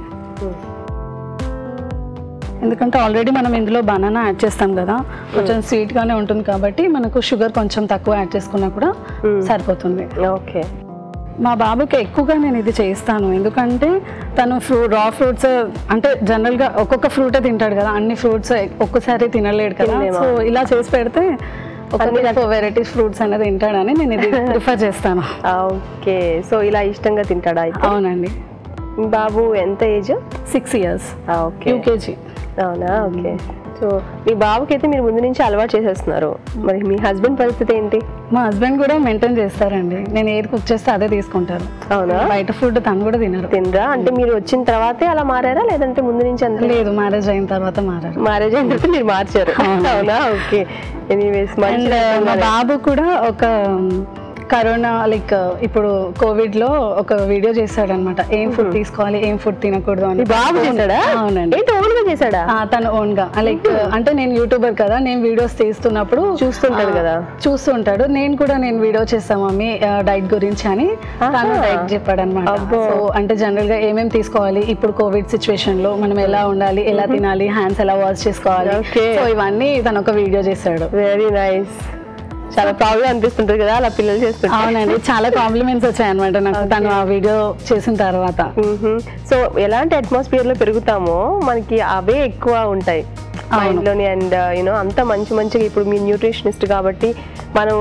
ఎందుకంటే ఆల్రెడీ మనం ఇందులో బనానా యాడ్ చేస్తాం కదా. కొంచెం స్వీట్గానే ఉంటుంది కాబట్టి మనకు షుగర్ కొంచెం తక్కువ యాడ్ చేసుకున్నా కూడా సరిపోతుంది. ఓకే మా బాబుకి ఎక్కువగా నేను ఇది చేస్తాను. ఎందుకంటే తను ఫ్రూ రా ఫ్రూట్స్ అంటే జనరల్గా ఒక్కొక్క ఫ్రూటే తింటాడు కదా. అన్ని ఫ్రూట్స్ ఒక్కసారి తినలేడు కదా? సో ఇలా చేసి పెడితే ఒక వెరైటీస్ ఫ్రూట్స్ అనేది తింటాడని నేను ఇది ప్రిఫర్ చేస్తాను. ఓకే సో ఇలా ఇష్టంగా తింటాడా అవునండి. బాబు ఎంత age six years okay UKG అవునా? ఓకే. సో మీ బాబుకి అయితే మీరు ముందు నుంచి అలవాటు చేసేస్తున్నారు. మరి మీ హస్బెండ్ పరిస్థితి ఏంటి? మా హస్బెండ్ కూడా మెయింటైన్ చేస్తారండి. నేను ఏది కుక్ చేస్తే అదే తీసుకుంటారు. అవునా? బయట ఫుడ్ తను కూడా తినరు తినరా? అంటే మీరు వచ్చిన తర్వాతే అలా మారారా? లేదంటే ముందు నుంచి అంత? లేదు మ్యారేజ్ అయిన తర్వాత మారారు. మ్యారేజ్ అయిన తర్వాత మీరు మార్చారు. అవునా. ఓకే. ఎనీవేస్ మా బాబు కూడా ఒక కరోనా లైక్ ఇప్పుడు కోవిడ్లో ఒక వీడియో చేశాడు అనమాట ఏం ఫుడ్ తీసుకోవాలి ఏం ఫుడ్ తినకూడదు అని. బాబు చేశాడా? అవునండి. ఓన్గా చేశాడా? తను ఓన్గా లైక్ అంటే నేను యూట్యూబర్ కదా నేను వీడియోస్ తీస్తున్నప్పుడు చూస్తుంటాడు కదా. చూస్తుంటాడు. నేను కూడా నేను వీడియో చేస్తాను మమ్మీ డైట్ గురించి అని తను డైట్ చెప్పాడు అనమాట సో అంటే జనరల్గా ఏమేమి తీసుకోవాలి ఇప్పుడు కోవిడ్ సిచ్యువేషన్లో మనం ఎలా ఉండాలి ఎలా తినాలి హ్యాండ్స్ ఎలా వాష్ చేసుకోవాలి. సో ఇవన్నీ తను ఒక వీడియో చేశాడు వెరీ నైస్ చాలా ప్రాబ్లం అనిపిస్తుంటది కదా అలా పిల్లలు చేస్తుంటే. అవునండి చాలా కాంప్లిమెంట్స్ వచ్చాయి అనమాట నాకు తను ఆ వీడియో చేసిన తర్వాత. సో ఎలాంటి అట్మాస్ఫియర్లో పెరుగుతామో మనకి అవే ఎక్కువ ఉంటాయి. మైండ్లోని అండ్ యూనో అంత మంచి మంచిగా ఇప్పుడు మీ న్యూట్రిషనిస్ట్ కాబట్టి మనం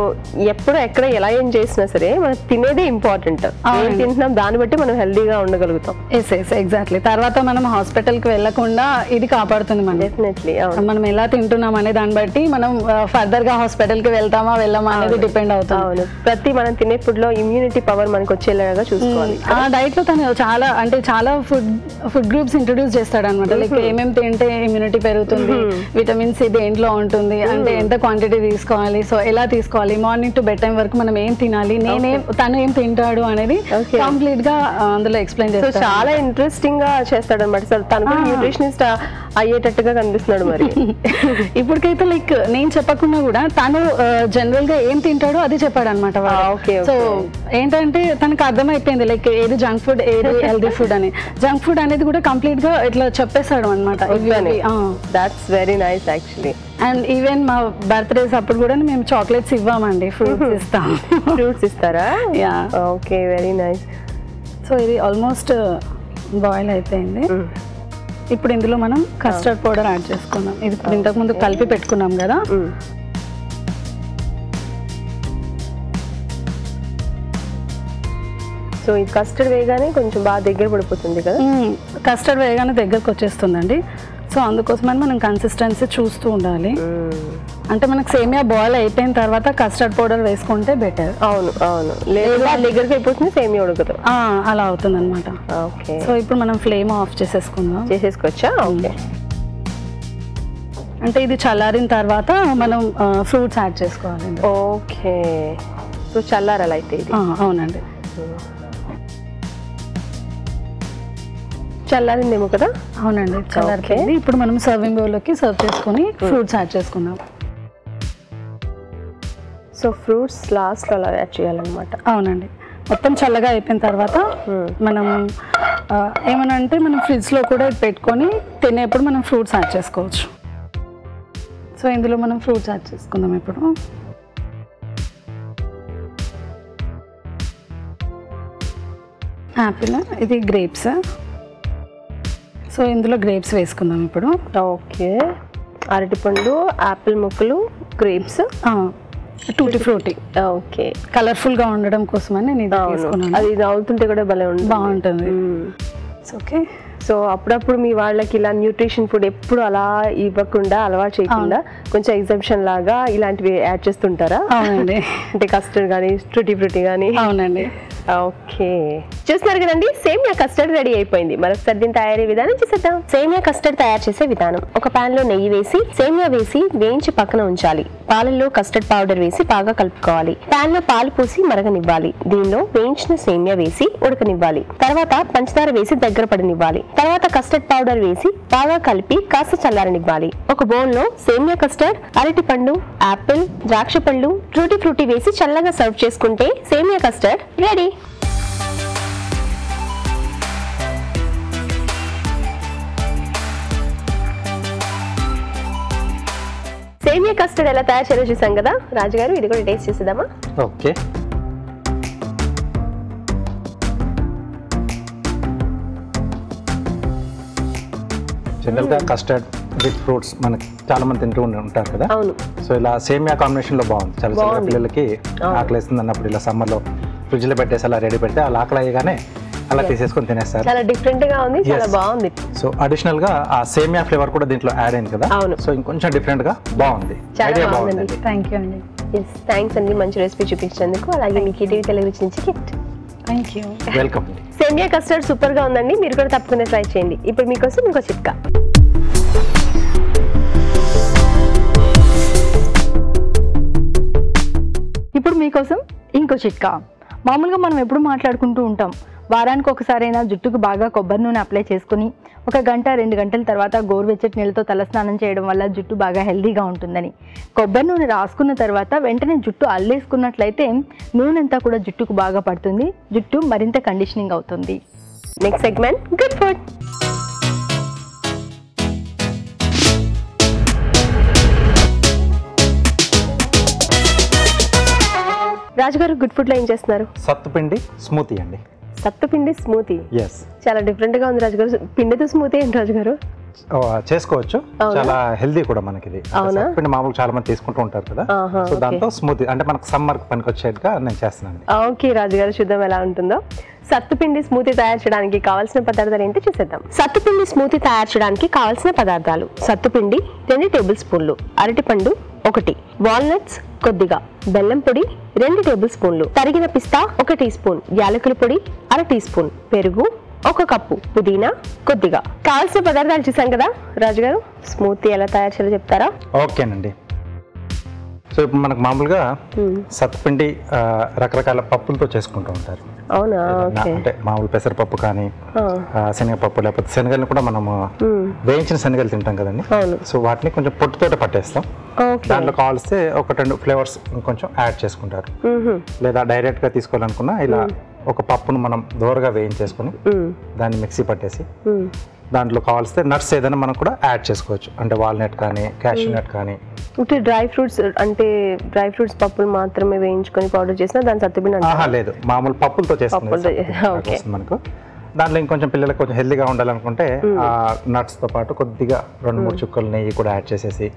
ఎప్పుడు ఎక్కడ ఎలా ఏం చేసినా సరే మనం తినేదే ఇంపార్టెంట్ ఏం తింటున్నాం దాన్ని బట్టి మనం హెల్దీగా ఉండగలుగుతాం. ఎస్ ఎస్ ఎగ్జాక్ట్లీ తర్వాత మనం హాస్పిటల్కి వెళ్ళకుండా ఇది కాపాడుతుంది మనం. డెఫినెట్లీ మనం ఎలా తింటున్నాం అనే దాన్ని బట్టి మనం ఫర్దర్గా హాస్పిటల్కి వెళ్తామా వెళ్ళమా అనేది డిపెండ్ అవును. ప్రతి మనం తినే ఫుడ్లో ఇమ్యూనిటీ పవర్ మనకి వచ్చేలాగా చూసుకోవాలి. ఆ డైట్లో తను చాలా అంటే చాలా ఫుడ్ ఫుడ్ గ్రూప్స్ ఇంట్రొడ్యూస్ చేస్తాడు అనమాట లైక్ ఏమేమి తింటే ఇమ్యూనిటీ పెరుగుతుంది విటమిన్ సి దేంట్లో ఉంటుంది అంటే ఎంత క్వాంటిటీ తీసుకోవాలి సో ఎలా తీసుకోవాలి మార్నింగ్ టు బెడ్ టైం వరకు మనం ఏం తినాలి నేనేం తను ఏం తింటాడు అనేది. కంప్లీట్గా అందులో ఎక్స్ప్లెయిన్ సో చేస్తాడు చాలా ఇంట్రెస్టింగ్గా చేస్తాడు అనమాట సార్ తను కూడా న్యూట్రిషనిస్ట్ అయ్యేటట్టుగా కనిపిస్తున్నాడు మరి. ఇప్పటికైతే లైక్ నేను చెప్పకుండా కూడా తను జనరల్గా ఏం తింటాడో అది చెప్పాడు అనమాట సో. ఏంటంటే తనకు అర్థమైపోయింది లైక్ ఏది జంక్ ఫుడ్ ఏది హెల్దీ ఫుడ్ అని. జంక్ ఫుడ్ అనేది కూడా కంప్లీట్గా ఇట్లా చెప్పేశాడు అనమాట that's very nice actually and even మా బర్త్డేస్ అప్పుడు కూడా మేము చాక్లెట్స్ ఇవ్వమండి ఫ్రూట్స్ ఇస్తాం. ఫ్రూట్స్ ఇస్తారా? Yeah okay very nice so ఇది ఆల్మోస్ట్ బాయిల్ అయిపోయింది. ఇప్పుడు ఇందులో మనం కస్టర్డ్ పౌడర్ యాడ్ చేసుకున్నాం ఇది ఇప్పుడు ఇంతకు ముందు కలిపి పెట్టుకున్నాం కదా? సో ఈ కస్టర్డ్ వేయగానే కొంచెం బాగా దగ్గర పడిపోతుంది కదా? కస్టర్డ్ వేయగానే దగ్గరకు వచ్చేస్తుందండి. సో అందుకోసమని మనం కన్సిస్టెన్సీ చూస్తూ ఉండాలి. అంటే మనకు సేమియా బాయిల్ అయిపోయిన తర్వాత కస్టర్డ్ పౌడర్ వేసుకుంటే బెటర్ అవును అవును. లేదా దగ్గరికి అయిపోతుంది సేమ్ ఉడకదు. అలా అవుతుంది అనమాట ఓకే. సో ఇప్పుడు మనం ఫ్లేమ్ ఆఫ్ చేసేసుకుందాం. చేసేసుకోవచ్చా? ఓకే. అంటే ఇది చల్లారిన తర్వాత మనం ఫ్రూట్స్ యాడ్ చేసుకోవాలి. ఓకే. సో చల్లారాలి అయితే ఇది. అవునండి. చల్లారిందేమో కదా? అవునండి చల్లారిపోయింది. ఇప్పుడు మనం సర్వింగ్ బౌల్లోకి సర్వ్ చేసుకొని ఫ్రూట్స్ యాడ్ చేసుకుందాం. సో ఫ్రూట్స్ లాస్ట్లో అలా యాడ్ చేయాలన్నమాట. అవునండి. మొత్తం చల్లగా అయిపోయిన తర్వాత మనం ఆ, ఏమన్నా అంటే మనం ఫ్రిడ్జ్లో కూడా పెట్టుకొని తినేప్పుడు మనం ఫ్రూట్స్ యాడ్ చేసుకోవచ్చు. సో ఇందులో మనం ఫ్రూట్స్ యాడ్ చేసుకుందాం ఇప్పుడు. యాపిల్ ఇది గ్రేప్స్ సో ఇందులో గ్రేప్స్ వేసుకుందాం ఇప్పుడు. ఓకే. అరటిపండు యాపిల్ ముక్కలు గ్రేప్స్ టూటీ ఫ్రూటీ ఓకే. కలర్ఫుల్గా ఉండడం కోసమని నేను అది నవ్వుతుంటే కూడా భలే ఉంటుంది. బాగుంటుంది. ఓకే సో అప్పుడప్పుడు మీ వాళ్ళకి ఇలా న్యూట్రిషన్ ఫుడ్ ఎప్పుడు అలా ఇవ్వకుండా అలవాటు చేయకుండా కొంచెం ఎగ్జామ్షన్ లాగా ఇలాంటివి యాడ్ చేస్తుంటారా? అవునండి. అంటే కస్టర్డ్ కానీ ట్రూటీ ఫ్రూటీ కానీ అవునండి. ఓకే. చూస్తున్నారు కదండి సేమియా కస్టర్డ్ రెడీ అయిపోయింది. మరొకసారి దీని తయారీ విధానం చూసేద్దాం. సేమియా కస్టర్డ్ తయారు చేసే విధానం. ఒక పాన్లో నెయ్యి వేసి సేమియా వేసి వేయించి పక్కన ఉంచాలి. పాలల్లో కస్టర్డ్ పౌడర్ వేసి బాగా కలుపుకోవాలి. పాన్లో పాలు పోసి మరగనివ్వాలి. దీనిలో వేయించిన సేమియా వేసి ఉడకనివ్వాలి. తర్వాత పంచదార వేసి దగ్గర పడనివ్వాలి. తర్వాత కస్టర్డ్ పౌడర్ వేసి బాగా కలిపి కాస్త చల్లారనివ్వాలి. ఒక బౌల్లో సేమియా కస్టర్డ్ అరటి పండు యాపిల్ ద్రాక్ష పళ్ళు ట్రూటీ ఫ్రూటీ వేసి చల్లగా సర్వ్ చేసుకుంటే సేమియా కస్టర్డ్ రెడీ సేమియా కస్టర్డ్ ఎలా తయారు చేయాలో చూసాం కదా? రాజుగారు ఇది కూడా టేస్ట్ చేసేద్దామా? ఓకే. జనరల్గా కస్టర్డ్ విత్ ఫ్రూట్స్ మనకి చాలా మంది తింటూ ఉంటారు కదా. అవును. సో ఇలా సేమియా కాంబినేషన్లో బాగుంది. చాలా చిన్న. పిల్లలకి ఆకలి వేస్తుంది అన్నప్పుడు ఇలా సమ్మర్లో ఫ్రిడ్జ్లో పెట్టేసి అలా రెడీ పెడితే అలా ఆకలి అయ్యగానే అలా తీసేసుకొని తినేస్తారు. చాలా డిఫరెంట్గా ఉంది. చాలా. బాగుంది. సో అడిషనల్గా ఆ సేమియా ఫ్లేవర్ కూడా దీంట్లో యాడ్ అయింది కదా. అవును. సో ఇంకొంచెం డిఫరెంట్గా బాగుంది. చాలా. బాగుంది థ్యాంక్ యూ అండి. థ్యాంక్స్ అండి. మంచి రెసిపీ చూపించినందుకు. అలాగే మీకు టీవీ తెలుగు నుంచి గిఫ్ట్ వెల్కమ్ సేమియా కస్టర్డ్ సూపర్గా ఉందండి. మీరు కూడా తప్పకుండా ట్రై చేయండి. ఇప్పుడు మీకోసం ఇంకో చిట్కా. ఇప్పుడు మీకోసం ఇంకో చిట్కా. మామూలుగా మనం ఎప్పుడు మాట్లాడుకుంటూ ఉంటాం. వారానికి ఒకసారైనా జుట్టుకు బాగా కొబ్బరి నూనె అప్లై చేసుకుని ఒక గంట రెండు గంటల తర్వాత గోరువెచ్చటి నీళ్ళతో తలస్నానం చేయడం వల్ల జుట్టు బాగా హెల్దీగా ఉంటుందని. కొబ్బరి నూనె రాసుకున్న తర్వాత వెంటనే జుట్టు అల్లేసుకున్నట్లయితే నూనె అంతా కూడా జుట్టుకు బాగా పడుతుంది. జుట్టు మరింత కండిషనింగ్ అవుతుంది. నెక్స్ట్ సెగ్మెంట్ గుడ్ ఫుడ్ రాజుగారు గుడ్ ఫుడ్లో ఏం చేస్తున్నారు? సత్తుపిండి స్మూతీ అండి. సత్తుపిండి స్మూతీ ఎస్ చాలా డిఫరెంట్గా ఉంది రాజుగారు. పిండితో స్మూతీ ఏంటి రాజుగారు? చేసుకోవచ్చు. అవునా? చాలా హెల్దీ కూడా మనకి ఇది? సత్తుపిండి మామూలు చాలా మంది తీసుకుంటూ ఉంటారు కదా. సో. దాంతో స్మూతీ అంటే మనకు సమ్మర్ పనికి వచ్చేట్టుగా నేను చేస్తున్నాను ఓకే రాజుగారు చూద్దాం ఎలా ఉంటుందో. సత్తుపిండి స్మూతీ తయారు చేయడానికి కావాల్సిన పదార్థాలు ఏంటి చూసేద్దాం. సత్తుపిండి స్మూతీ తయారు చేయడానికి కావాల్సిన పదార్థాలు. సత్తుపిండి రెండు టేబుల్ స్పూన్లు అరటిపండు ఒకటి. వాల్నట్స్ కొద్దిగా బెల్లం పొడి రెండు టేబుల్ స్పూన్లు తరిగిన పిస్తా ఒక టీ స్పూన్ యాలకుల పొడి అర టీ స్పూన్ పెరుగు ఒక కప్పు పుదీనా కొద్దిగా. కావాల్సిన పదార్థాలు చూసాం కదా రాజుగారు స్మూతీ ఎలా తయారు చేయాలో చెప్తారా? ఓకేనండి. సో ఇప్పుడు మనకు మామూలుగా సత్తుపిండి ఆ, రకరకాల పప్పులతో చేసుకుంటూ ఉంటారు. అవునా? అంటే మామూలు పెసరపప్పు కానీ శనగపప్పు లేకపోతే శనగల్ని కూడా మనము వేయించిన శనగలు తింటాం కదండి. సో వాటిని కొంచెం పొట్టుతోట పట్టేస్తాం. దాంట్లో కావాల్స్తే ఒక రెండు ఫ్లేవర్స్ ఇంకొంచెం యాడ్ చేసుకుంటారు. లేదా డైరెక్ట్గా తీసుకోవాలనుకున్నా ఇలా ఒక పప్పును మనం దోరగా వేయించేసుకొని దాన్ని మిక్సీ పట్టేసి. దాంట్లో కావాల్స్తే నట్స్ ఏదైనా మనం కూడా యాడ్ చేసుకోవచ్చు. అంటే వాల్నట్ కానీ క్యాష్యూ నట్ కానీ అంటే డ్రై ఫ్రూట్స్ అంటే డ్రై ఫ్రూట్స్ పప్పులు మాత్రమే వేయించుకొని పౌడర్ చేసినా దాని అంటారు. లేదు. మామూలు పప్పులతో చేస్తుంది పప్పులతో చే- సత్తుపిండి ఓకే. వస్తుంది మనకు. దాంట్లో ఇంకొంచెం పిల్లలకు కొంచెం హెల్దీగా ఉండాలనుకుంటే ఆ nuts తో పాటు కొద్దిగా రెండు మూడు చుక్కలు నెయ్యి కూడా యాడ్ చేసేసి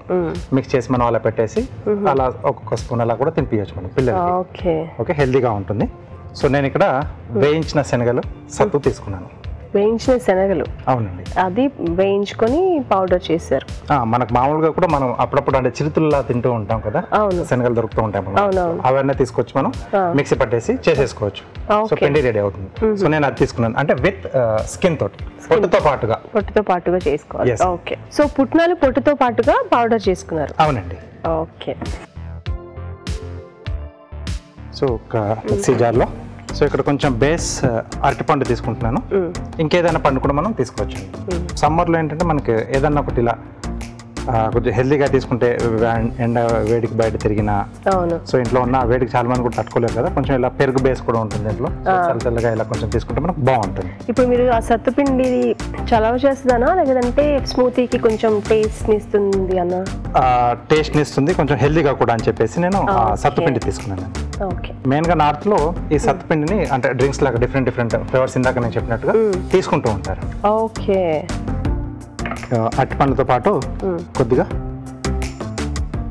మిక్స్ చేసి మనం అలా పెట్టేసి అలా ఒక్కొక్క స్పూన్ అలా కూడా తినిపించచ్చు మనం పిల్లలకి. ఓకే. ఓకే హెల్దీగా ఉంటుంది. సో నేను ఇక్కడ వేయించిన శనగలు సత్తు తీసుకున్నాను. వేయించిన శనగలు. అవునండి. అది వేయించుకొని పౌడర్ చేశారు. మనకు మామూలుగా కూడా మనం అప్పుడప్పుడు అంటే చిరుతుల్లా తింటూ ఉంటాం కదా? అవును. శనగలు దొరుకుతూ. అవునవును. అవన్నీ తీసుకొచ్చి మనం. మిక్సీ పట్టేసి చేసేసుకోవచ్చు. సో పిండి రెడీ అవుతుంది. సో నేను అది తీసుకున్నాను. అంటే విత్ స్కిన్ తోటి. పొట్టుతో పాటుగా. పొట్టుతో పాటుగా చేసుకోవాలి. ఓకే. సో పుట్నాలు పొట్టుతో పాటుగా పౌడర్ చేసుకున్నారు. అవునండి. ఓకే. సో ఒక మిక్సీ జార్లో సో ఇక్కడ కొంచెం బేస్ అరటిపండు తీసుకుంటున్నాను. ఇంకేదైనా పండు కూడా మనం తీసుకోవచ్చు. సమ్మర్లో ఏంటంటే మనకి ఏదన్నా ఒకటి ఇలా కొంచెం హెల్దీగా తీసుకుంటే ఎండ వేడికి బయట తిరిగిన సో ఇంట్లో ఉన్న వేడికి చాలా మంది కూడా తట్టుకోలేరు కదా. కొంచెం ఇలా పెరుగు బేస్ కూడా ఉంటుంది ఇంట్లో. చల్లగా ఇలా కొంచెం తీసుకుంటే మనకు బాగుంటుంది. ఇప్పుడు మీరు ఆ సత్తుపిండి చలవ చేస్తుందనా లేదంటే స్మూతీకి కొంచెం టేస్ట్ ఇస్తుంది అన్న? టేస్ట్ని ఇస్తుంది. కొంచెం హెల్దీగా కూడా అని చెప్పేసి నేను. సత్తుపిండి తీసుకున్నాను ఓకే. మెయిన్గా నార్త్లో ఈ సత్తుపిండిని అంటే డ్రింక్స్ లాగా డిఫరెంట్ డిఫరెంట్ ఫ్లేవర్స్ ఇందాక నేను చెప్పినట్టుగా తీసుకుంటూ ఉంటారు. ఓకే. ఆ, అరటి పండ్లతో పాటు కొద్దిగా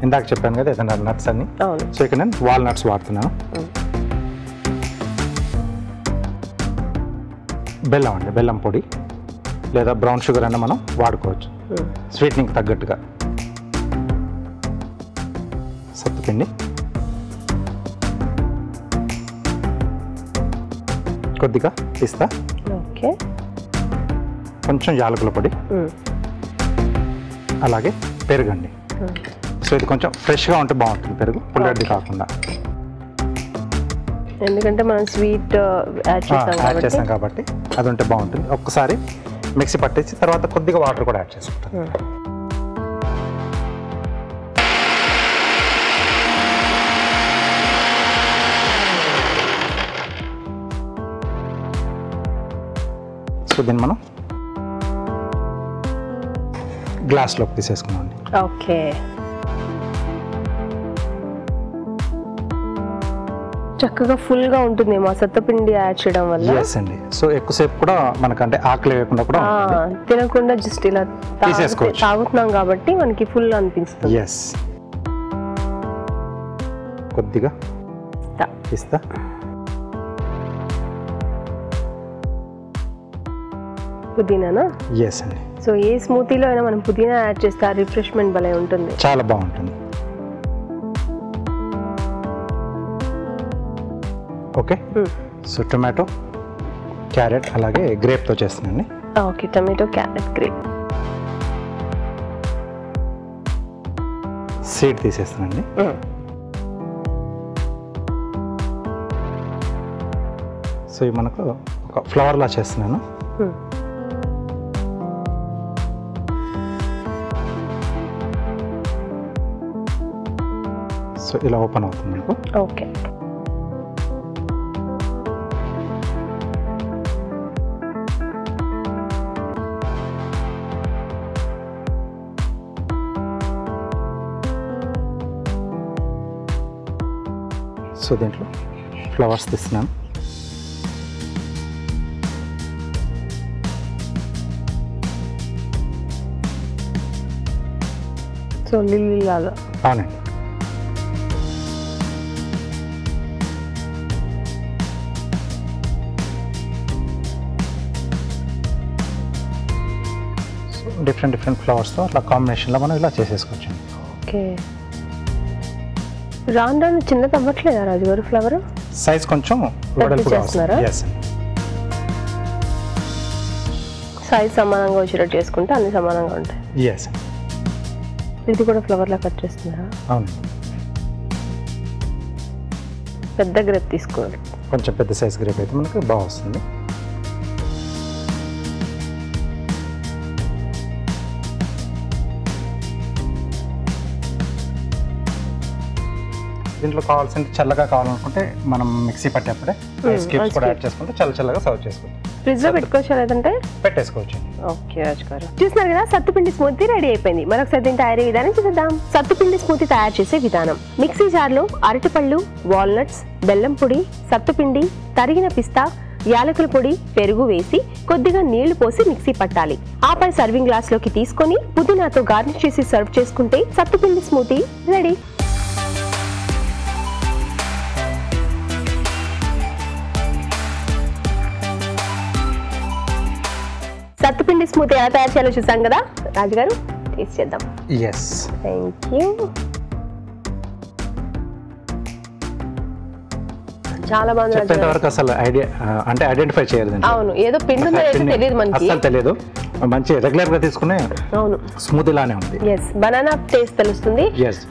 ఇందాక చెప్పాను కదా ఏదైనా నట్స్ అన్ని. సో ఇక్కడ నేను వాల్ నట్స్ వాడుతున్నాను. బెల్లం అండి బెల్లం పొడి లేదా బ్రౌన్ షుగర్ అన్న మనం వాడుకోవచ్చు. స్వీట్నింగ్ తగ్గట్టుగా. సత్తుపిండి కొద్దిగా పిస్తా. ఓకే. కొంచెం యాలకుల పొడి. అలాగే పెరుగండి. ఉమ్. సో ఇది కొంచెం ఫ్రెష్గా ఉంటే బాగుంటుంది పెరుగు పుల్లడిది కాకుండా. ఎందుకంటే మనం స్వీట్ యాడ్ చేస్తాం యాడ్ కాబట్టి. చేసాం కాబట్టి అది ఉంటే బాగుంటుంది. ఒక్కసారి మిక్సీ పట్టేసి తర్వాత కొద్దిగా వాటర్ కూడా యాడ్ చేసుకుంటాం ఉమ్. సో దీన్ని మనం గ్లాస్లోకి తీసేసుకున్నాం ఓకే. చక్కగా full గా ఉంటుంది మా సత్తపిండి యాడ్ చేయడం వల్ల? ఎస్ అండి. సో ఎక్కువసేపు కూడా మనకంటే ఆకలి వేయకుండా కూడా ఉంటుంది తినకుండా జస్ట్ ఇలా తాగితే- తీసేసుకోవచ్చు. తాగుతున్నాం కాబట్టి మనకి ఫుల్ అనిపిస్తుంది. ఎస్ కొద్దిగా తా. పిస్తా పుదీనానా? ఎస్ అండి. సో ఏ స్మూతీలో అయినా మనం పుదీనా యాడ్ చేస్తే ఆ రిఫ్రెష్మెంట్ భలే ఉంటుంది. చాలా బాగుంటుంది. Okay. Hmm. So tomato carrot అలాగే గ్రేప్తో చేస్తున్నాండి okay. Tomato carrot grape. Seed తీసేస్తున్నాండి so ఇవి మనకు ఒక ఫ్లవర్లా చేస్తున్నాను. సో ఇలా ఓపెన్ అవుతుంది మనకు ఓకే. సో దీంట్లో ఫ్లవర్స్ తీస్తున్నాను. సో లిల్లీ లాగా. అవునండి. డిఫరెంట్ డిఫరెంట్ ఫ్లవర్స్తో అట్లా కాంబినేషన్లో మనం ఇలా చేసేసుకోవచ్చు. ఓకే. రాను రాను చిన్నది అవ్వట్లేదా రాజుగారు ఫ్లవర్ సైజ్ కొంచెం సైజ్ సమానంగా వచ్చేటట్టు చేసుకుంటే అన్ని సమానంగా ఉంటాయి. ఎస్ ఇది కూడా ఫ్లవర్లా కట్ చేస్తున్నారా? అవునండి పెద్ద గ్రేప్ తీసుకోవాలి. కొంచెం పెద్ద సైజ్ గ్రేప్ అయితే మనకు బాగా వస్తుంది. దీంట్లో కావాల్సింది చల్లగా కావాలనుకుంటే మనం మిక్సీ పట్టేప్పుడే ఐస్ క్యూబ్స్ కూడా యాడ్ చేసుకుంటే చల్ల చల్లగా సర్వ్ చేసుకుంటాం ఫ్రిడ్జ్లో పెట్టుకోవచ్చా లేదంటే? పెట్టేసుకోవచ్చు. ఓకే రాజు గారు. చూస్తున్నారు కదా సత్తుపిండి స్మూతీ రెడీ అయిపోయింది. మరొకసారి దీని తయారీ విధానం చూద్దాం సత్తుపిండి స్మూతీ తయారు చేసే విధానం. మిక్సీ జార్లో అరటిపళ్ళు వాల్నట్స్ బెల్లం పొడి సత్తుపిండి తరిగిన పిస్తా యాలకుల పొడి పెరుగు వేసి కొద్దిగా నీళ్ళు పోసి మిక్సీ పట్టాలి. ఆపై సర్వింగ్ గ్లాస్లోకి తీసుకొని పుదీనాతో గార్నిష్ చేసి సర్వ్ చేసుకుంటే సత్తుపిండి స్మూతీ రెడీ. సత్తుపిండి స్మూతీ ఎలా తయారు చేయాలో చూసాం కదా? రాజుగారు టేస్ట్ చేద్దాం. ఎస్ థ్యాంక్ యూ చాలా బాగుంది చెప్పేంత. వరకు అసలు ఐడియా అంటే ఐడెంటిఫై చేయలేదు. అవును ఏదో పిండి ఉందో తెలియదు మనకి. అస్సలు తెలియదు. మంచి రెగ్యులర్గా తీసుకునే అవును. స్మూత్ లానే ఉంది. ఎస్ బనానా టేస్ట్ తెలుస్తుంది.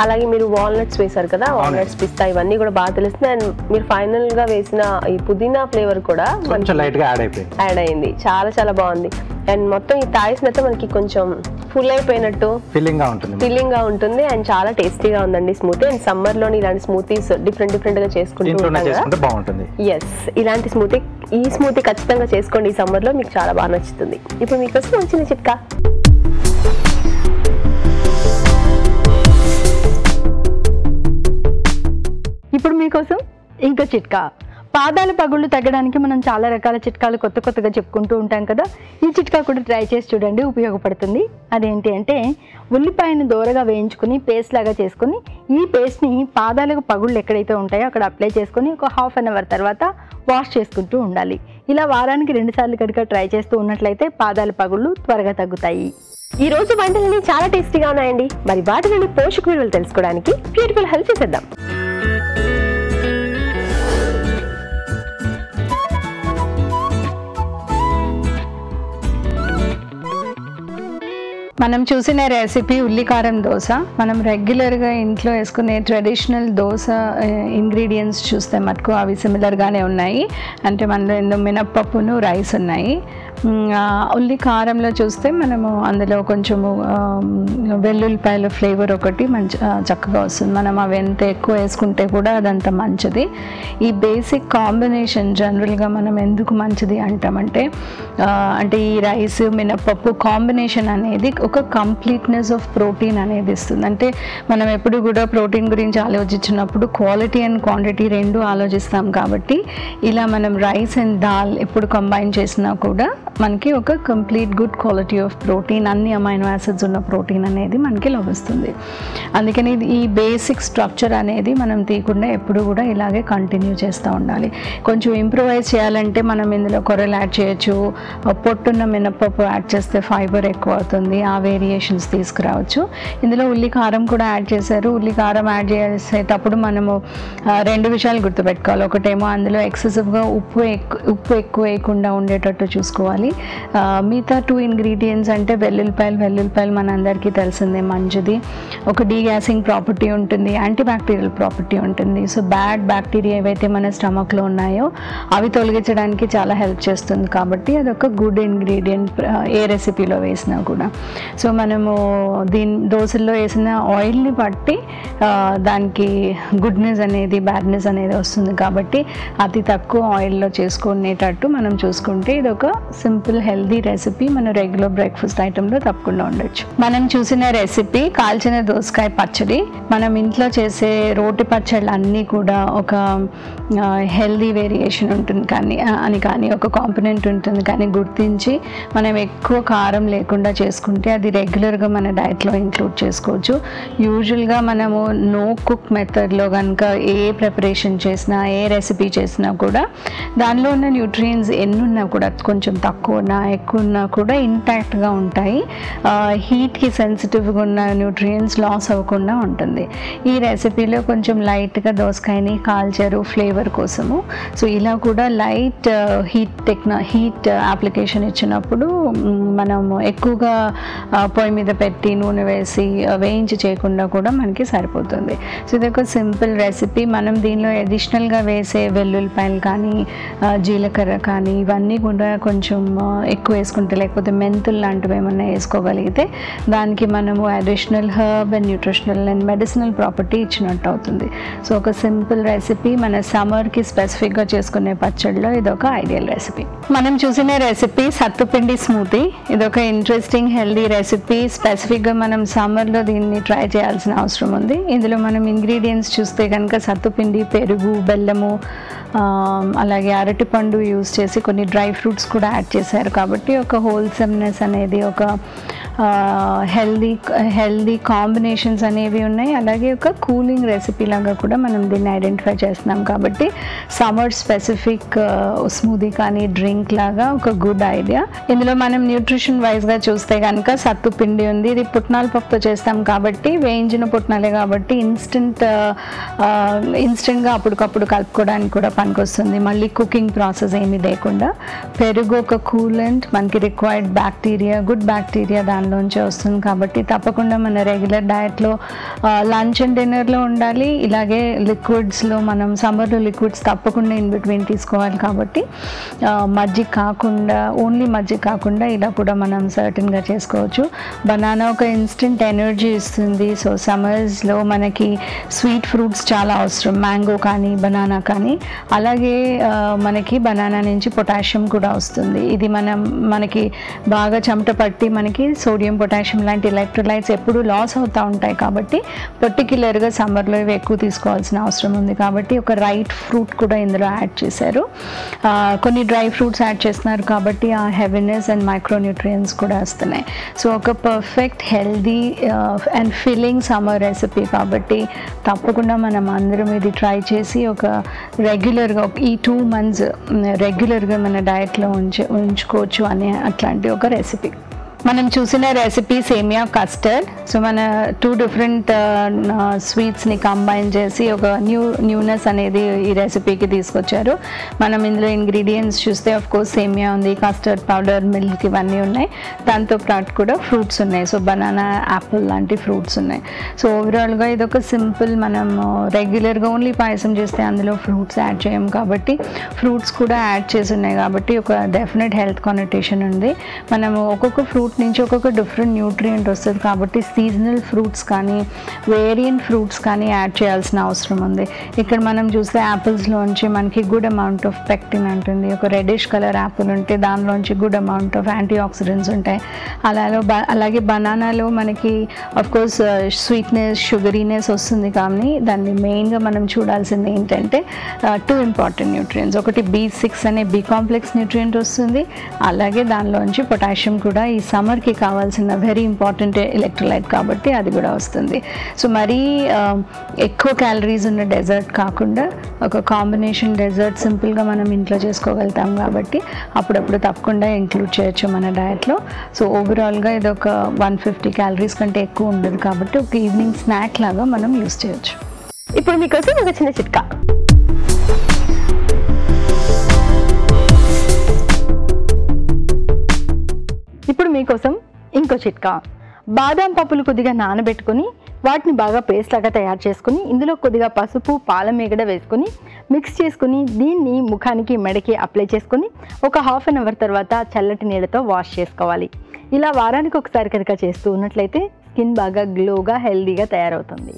అలాగే మీరు వాల్నట్స్ వేశారు కదా వాల్నట్స్ పిస్తా ఇవన్నీ కూడా బాగా తెలుస్తుంది. అండ్ మీరు ఫైనల్గా వేసిన ఈ పుదీనా ఫ్లేవర్ కూడా కొంచెం లైట్గా యాడ్ అయిపోయింది. యాడ్ అయింది. చాలా చాలా బాగుంది. అండ్ మొత్తం ఈ తాయిసినైతే మనకి కొంచెం ఫుల్ అయిపోయినట్టు ఫీలింగ్గా ఉంటుంది. ఫీలింగ్గా ఉంటుంది అండ్ చాలా టేస్టీగా ఉందండి స్మూతీ అండ్ సమ్మర్లోని ఇలాంటి స్మూతీస్ డిఫరెంట్ డిఫరెంట్గా చేసుకుంటూ ఉంటాం కదా. బాగుంటుంది. ఎస్ ఇలాంటి స్మూతీ ఈ స్మూతీ ఖచ్చితంగా చేసుకోండి ఈ సమ్మర్లో మీకు చాలా బాగా నచ్చుతుంది. ఇప్పుడు మీకోసం వచ్చిన చిట్కా. ఇప్పుడు మీకోసం ఇంకో చిట్కా. పాదాల పగుళ్ళు తగ్గడానికి మనం చాలా రకాల చిట్కాలు కొత్త కొత్తగా చెప్పుకుంటూ ఉంటాం కదా. ఈ చిట్కా కూడా ట్రై చేసి చూడండి ఉపయోగపడుతుంది. అదేంటి అంటే ఉల్లిపాయను దూరగా వేయించుకుని పేస్ట్ లాగా చేసుకుని ఈ పేస్ట్ని పాదాలకు పగుళ్ళు ఎక్కడైతే ఉంటాయో అక్కడ అప్లై చేసుకొని ఒక హాఫ్ అన్ అవర్ తర్వాత వాష్ చేసుకుంటూ ఉండాలి. ఇలా వారానికి రెండు సార్లు కనుక ట్రై చేస్తూ ఉన్నట్లయితే పాదాల పగుళ్ళు త్వరగా తగ్గుతాయి. ఈ రోజు వంటలన్నీ చాలా టేస్టీగా ఉన్నాయండి. మరి వాటిలోని పోషక విలువలు తెలుసుకోవడానికి బ్యూటిఫుల్ హెల్త్ చేద్దాం మనం చూసిన రెసిపీ ఉల్లికారం దోశ. మనం రెగ్యులర్గా ఇంట్లో వేసుకునే ట్రెడిషనల్ దోశ ఇంగ్రీడియంట్స్ చూస్తే మటుకు అవి సిమిలర్గానే ఉన్నాయి. అంటే మనలో ఎన్నో మినప్పప్పును రైస్ ఉన్నాయి. ఉల్లి కారంలో చూస్తే మనము అందులో కొంచెము వెల్లుల్లిపాయల ఫ్లేవర్ ఒకటి మంచి చక్కగా వస్తుంది. మనం అవి ఎంత ఎక్కువ వేసుకుంటే కూడా అదంత మంచిది. ఈ బేసిక్ కాంబినేషన్ జనరల్గా మనం ఎందుకు మంచిది అంటామంటే అంటే ఈ రైస్ మినపప్పు కాంబినేషన్ అనేది ఒక కంప్లీట్నెస్ ఆఫ్ ప్రోటీన్ అనేది ఇస్తుంది. అంటే మనం ఎప్పుడు కూడా ప్రోటీన్ గురించి ఆలోచించినప్పుడు క్వాలిటీ అండ్ క్వాంటిటీ రెండు ఆలోచిస్తాం కాబట్టి ఇలా మనం రైస్ అండ్ దాల్ ఎప్పుడు కంబైన్ చేసినా కూడా మనకి ఒక complete good quality of protein అన్ని అమైనో యాసిడ్స్ ఉన్న ప్రోటీన్ అనేది మనకి లభిస్తుంది. అందుకని ఇది- ఈ బేసిక్ స్ట్రక్చర్ అనేది మనం తీయకుండా ఎప్పుడు కూడా ఇలాగే కంటిన్యూ చేస్తూ ఉండాలి. కొంచెం ఇంప్రూవైజ్ చేయాలంటే మనం ఇందులో కొర్రలు యాడ్ చేయొచ్చు. పొట్టున్న మినపప్పు యాడ్ చేస్తే ఫైబర్ ఎక్కువ అవుతుంది ఆ వేరియేషన్స్ తీసుకురావచ్చు. ఇందులో ఉల్లి కారం కూడా యాడ్ చేశారు. ఉల్లి కారం యాడ్ చేసేటప్పుడు మనము రెండు విషయాలు గుర్తుపెట్టుకోవాలి. ఒకటేమో అందులో ఎక్సెసివ్గా ఉప్పు ఎక్కువ ఉప్పు ఎక్కువ వేయకుండా ఉండేటట్టు చూసుకోవాలి. ఆ, మిగతా టూ ఇంగ్రీడియంట్స్ అంటే వెల్లుల్లిపాయలు వెల్లుల్లిపాయలు మన అందరికీ తెలిసిందే మంచిది. ఒక డీగ్యాసింగ్ ప్రాపర్టీ ఉంటుంది యాంటీ బ్యాక్టీరియల్ ప్రాపర్టీ ఉంటుంది. సో బ్యాడ్ బ్యాక్టీరియా ఏవైతే మన స్టమక్లో ఉన్నాయో అవి తొలగించడానికి చాలా హెల్ప్ చేస్తుంది. కాబట్టి అదొక గుడ్ ఇంగ్రీడియంట్ ఏ రెసిపీలో వేసినా కూడా. సో మనము దీని దోశల్లో వేసిన ఆయిల్ని బట్టి దానికి గుడ్నెస్ అనేది బ్యాడ్నెస్ అనేది వస్తుంది. కాబట్టి అతి తక్కువ ఆయిల్లో చేసుకునేటట్టు మనం చూసుకుంటే ఇది ఒక సింపుల్ హెల్దీ రెసిపీ మన రెగ్యులర్ బ్రేక్ఫాస్ట్ ఐటెంలో తప్పకుండా ఉండొచ్చు. మనం చూసిన రెసిపీ కాల్చిన దోసకాయ పచ్చడి మనం ఇంట్లో చేసే రోటి పచ్చళ్ళు అన్నీ కూడా ఒక హెల్దీ వేరియేషన్ ఉంటుంది కానీ అని కానీ ఒక కాంపనెంట్ ఉంటుంది కానీ గుర్తించి మనం ఎక్కువ కారం లేకుండా చేసుకుంటే అది రెగ్యులర్గా మన డైట్లో ఇంక్లూడ్ చేసుకోవచ్చు. యూజువల్గా మనము నో కుక్ మెథడ్లో కనుక ఏ ప్రిపరేషన్ చేసినా ఏ రెసిపీ చేసినా కూడా దానిలో ఉన్న న్యూట్రియన్స్ ఎన్ని ఉన్నా కూడా కొంచెం తక్కువ తక్కువ ఉన్నా ఎక్కువ కూడా ఇంటాక్ట్గా ఉంటాయి. హీట్కి సెన్సిటివ్గా ఉన్న న్యూట్రియంట్స్ లాస్ అవ్వకుండా ఉంటుంది. ఈ రెసిపీలో కొంచెం లైట్గా దోసకాయని కాల్చారు ఫ్లేవర్ కోసము. సో ఇలా కూడా లైట్ హీట్ టెక్నా హీట్ అప్లికేషన్ ఇచ్చినప్పుడు మనం ఎక్కువగా పొయ్యి మీద పెట్టి నూనె వేసి వేయించి చేయకుండా కూడా మనకి సరిపోతుంది. సో ఇది ఒక సింపుల్ రెసిపీ మనం దీనిలో అడిషనల్గా వేసే వెల్లుల్లిపాయలు కానీ జీలకర్ర కానీ ఇవన్నీ కూడా కొంచెం ఎక్కువ వేసుకుంటే లేకపోతే మెంతులు లాంటివి ఏమన్నా వేసుకోగలిగితే దానికి మనము additional herb and nutritional and medicinal property ఇచ్చినట్టు అవుతుంది. సో ఒక సింపుల్ రెసిపీ మన సమ్మర్కి స్పెసిఫిక్గా చేసుకునే పచ్చడిలో ఇది ఒక ఐడియల్ రెసిపీ మనం చూసిన రెసిపీ సత్తుపిండి స్మూతీ ఇది ఒక ఇంట్రెస్టింగ్ హెల్దీ రెసిపీ స్పెసిఫిక్గా మనం సమ్మర్లో దీన్ని ట్రై చేయాల్సిన అవసరం ఉంది. ఇందులో మనం ఇంగ్రీడియంట్స్ చూస్తే కనుక సత్తుపిండి పెరుగు బెల్లము అలాగే అరటిపండు యూస్ చేసి కొన్ని డ్రై ఫ్రూట్స్ కూడా యాడ్ చేశారు కాబట్టి ఒక హోల్సమ్నెస్ అనేది ఒక హెల్దీ హెల్దీ కాంబినేషన్స్ అనేవి ఉన్నాయి. అలాగే ఒక కూలింగ్ రెసిపీ లాగా కూడా మనం దీన్ని ఐడెంటిఫై చేస్తున్నాం కాబట్టి సమ్మర్ స్పెసిఫిక్ స్మూదీ కానీ డ్రింక్ లాగా ఒక గుడ్ ఐడియా ఇందులో మనం న్యూట్రిషన్ వైజ్గా చూస్తే కనుక సత్తు పిండి ఉంది ఇది పుట్నాల పప్పుతో చేస్తాం కాబట్టి వేయించిన పుట్నాలే కాబట్టి ఇన్స్టెంట్ ఇన్స్టెంట్గా అప్పటికప్పుడు కలుపుకోవడానికి కూడా పనికొస్తుంది. మళ్ళీ కుకింగ్ ప్రాసెస్ ఏమీ లేకుండా పెరుగు ఒక కూలెంట్ మనకి రిక్వైర్డ్ బ్యాక్టీరియా గుడ్ బ్యాక్టీరియా దానిలోంచి వస్తుంది కాబట్టి తప్పకుండా మన రెగ్యులర్ డయట్లో లంచ్ అండ్ డిన్నర్లో ఉండాలి. ఇలాగే లిక్విడ్స్లో మనం సమ్మర్లో లిక్విడ్స్ తప్పకుండా ఇన్ బిట్వీన్ తీసుకోవాలి కాబట్టి మజ్జిగ కాకుండా ఓన్లీ మజ్జిగ కాకుండా ఇలా కూడా మనం సర్టన్గా చేసుకోవచ్చు. బనానా ఒక ఇన్స్టెంట్ ఎనర్జీ ఇస్తుంది. సో సమ్మర్స్లో మనకి స్వీట్ ఫ్రూట్స్ చాలా అవసరం. మ్యాంగో కానీ బనానా కానీ. అలాగే మనకి బనానా నుంచి పొటాషియం కూడా వస్తుంది. ఇది మనం మనకి బాగా చెమట పట్టి మనకి సోడియం పొటాషియం లాంటి ఎలక్ట్రోలైట్స్ ఎప్పుడూ లాస్ అవుతూ ఉంటాయి కాబట్టి పర్టిక్యులర్గా సమ్మర్లో ఇవి ఎక్కువ తీసుకోవాల్సిన అవసరం ఉంది కాబట్టి ఒక రైట్ ఫ్రూట్ కూడా ఇందులో యాడ్ చేశారు. కొన్ని డ్రై ఫ్రూట్స్ యాడ్ చేస్తున్నారు కాబట్టి ఆ హెవీనెస్ అండ్ మైక్రోన్యూట్రియన్స్ కూడా వస్తున్నాయి. సో ఒక perfect healthy and filling summer recipe కాబట్టి తప్పకుండా మనం అందరం ఇది ట్రై చేసి ఒక రెగ్యులర్గా ఈ టూ మంత్స్ రెగ్యులర్గా మన డయట్లో ఉంచు ఉంచుకోవచ్చు అనే అట్లాంటి ఒక రెసిపీ మనం చూసిన రెసిపీ సేమియా కస్టర్డ్ సో మన టూ డిఫరెంట్ స్వీట్స్ని కంబైన్ చేసి ఒక న్యూ న్యూనెస్ అనేది ఈ రెసిపీకి తీసుకొచ్చారు. మనం ఇందులో ఇంగ్రీడియంట్స్ చూస్తే ఆఫ్ కోర్స్ సేమియా ఉంది కస్టర్డ్ పౌడర్ మిల్క్ ఇవన్నీ ఉన్నాయి. దాంతో పాటు కూడా ఫ్రూట్స్ ఉన్నాయి. సో బనానా యాపిల్ లాంటి ఫ్రూట్స్ ఉన్నాయి. సో ఓవరాల్గా ఇది ఒక సింపుల్ మనం uh, రెగ్యులర్గా ఓన్లీ పాయసం చేస్తే అందులో ఫ్రూట్స్ యాడ్ చేయం కాబట్టి ఫ్రూట్స్ కూడా యాడ్ చేసి ఉన్నాయి కాబట్టి ఒక డెఫినెట్ హెల్త్ కానిటేషన్ ఉంది. మనము ఒక్కొక్క ఫ్రూట్ నుంచి ఒక్కొక్క డిఫరెంట్ న్యూట్రియంట్ వస్తుంది కాబట్టి సీజనల్ ఫ్రూట్స్ కానీ వేరియంట్ ఫ్రూట్స్ కానీ యాడ్ చేయాల్సిన అవసరం ఉంది. ఇక్కడ మనం చూస్తే యాపిల్స్లోంచి మనకి గుడ్ అమౌంట్ ఆఫ్ పెక్టిన్ ఉంటుంది ఒక రెడిష్ కలర్ యాపిల్ ఉంటే దానిలోంచి good amount of anti oxidants ఉంటాయి. అలాగే బ- అలాగే బనానాలో మనకి కోర్స్ స్వీట్నెస్ షుగరీనెస్ వస్తుంది కానీ దాన్ని మెయిన్గా మనం చూడాల్సింది ఏంటంటే టూ ఇంపార్టెంట్ న్యూట్రియంట్స్ ఒకటి బీ సిక్స్ అనే బీ కాంప్లెక్స్ న్యూట్రియంట్ వస్తుంది. అలాగే దానిలోంచి పొటాషియం కూడా ఈ సమ్మర్కి కావాల్సిన వెరీ ఇంపార్టెంట్ ఎలక్ట్రోలైట్ కాబట్టి అది కూడా వస్తుంది. సో మరీ ఎక్కువ క్యాలరీస్ ఉన్న డెజర్ట్ కాకుండా ఒక కాంబినేషన్ డెజర్ట్ సింపుల్గా మనం ఇంట్లో చేసుకోగలుగుతాం కాబట్టి అప్పుడప్పుడు తప్పకుండా ఇంక్లూడ్ చేయొచ్చు మన డయట్లో సో ఓవరాల్గా ఇది ఒక వన్ ఫిఫ్టీ క్యాలరీస్ కంటే ఎక్కువ ఉండదు కాబట్టి ఒక ఈవినింగ్ స్నాక్ లాగా మనం యూస్ చేయొచ్చు. ఇప్పుడు మీకోసం ఒక చిన్న చిట్కా. ఇప్పుడు మీకోసం ఇంకో చిట్కా. బాదాం పప్పులు కొద్దిగా నానబెట్టుకొని వాటిని బాగా పేస్ట్ లాగా తయారు చేసుకుని ఇందులో కొద్దిగా పసుపు పాల మీగడ వేసుకొని మిక్స్ చేసుకుని దీన్ని ముఖానికి మెడకి అప్లై చేసుకొని ఒక హాఫ్ అన్ అవర్ తర్వాత చల్లటి నీళ్ళతో వాష్ చేసుకోవాలి. ఇలా వారానికి ఒకసారి కనుక చేస్తూ ఉన్నట్లయితే స్కిన్ బాగా గ్లోగా హెల్దీగా తయారవుతుంది.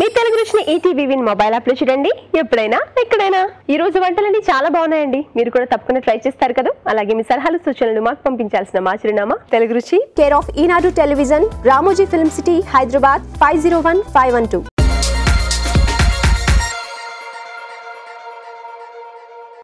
మీ తెలుగు రుచిని ఈటీవీ మొబైల్ యాప్లో చూడండి. ఎప్పుడైనా ఎక్కడైనా. ఈ రోజు వంటలన్నీ చాలా బాగున్నాయండి. మీరు కూడా తప్పకుండా ట్రై చేస్తారు కదా. అలాగే మీ సలహాలు సూచనలు మాకు పంపించాల్సిన మా చిరునామా. Telugu Ruchi care of Eenadu television Ramoji film city Hyderabad five zero one five one two.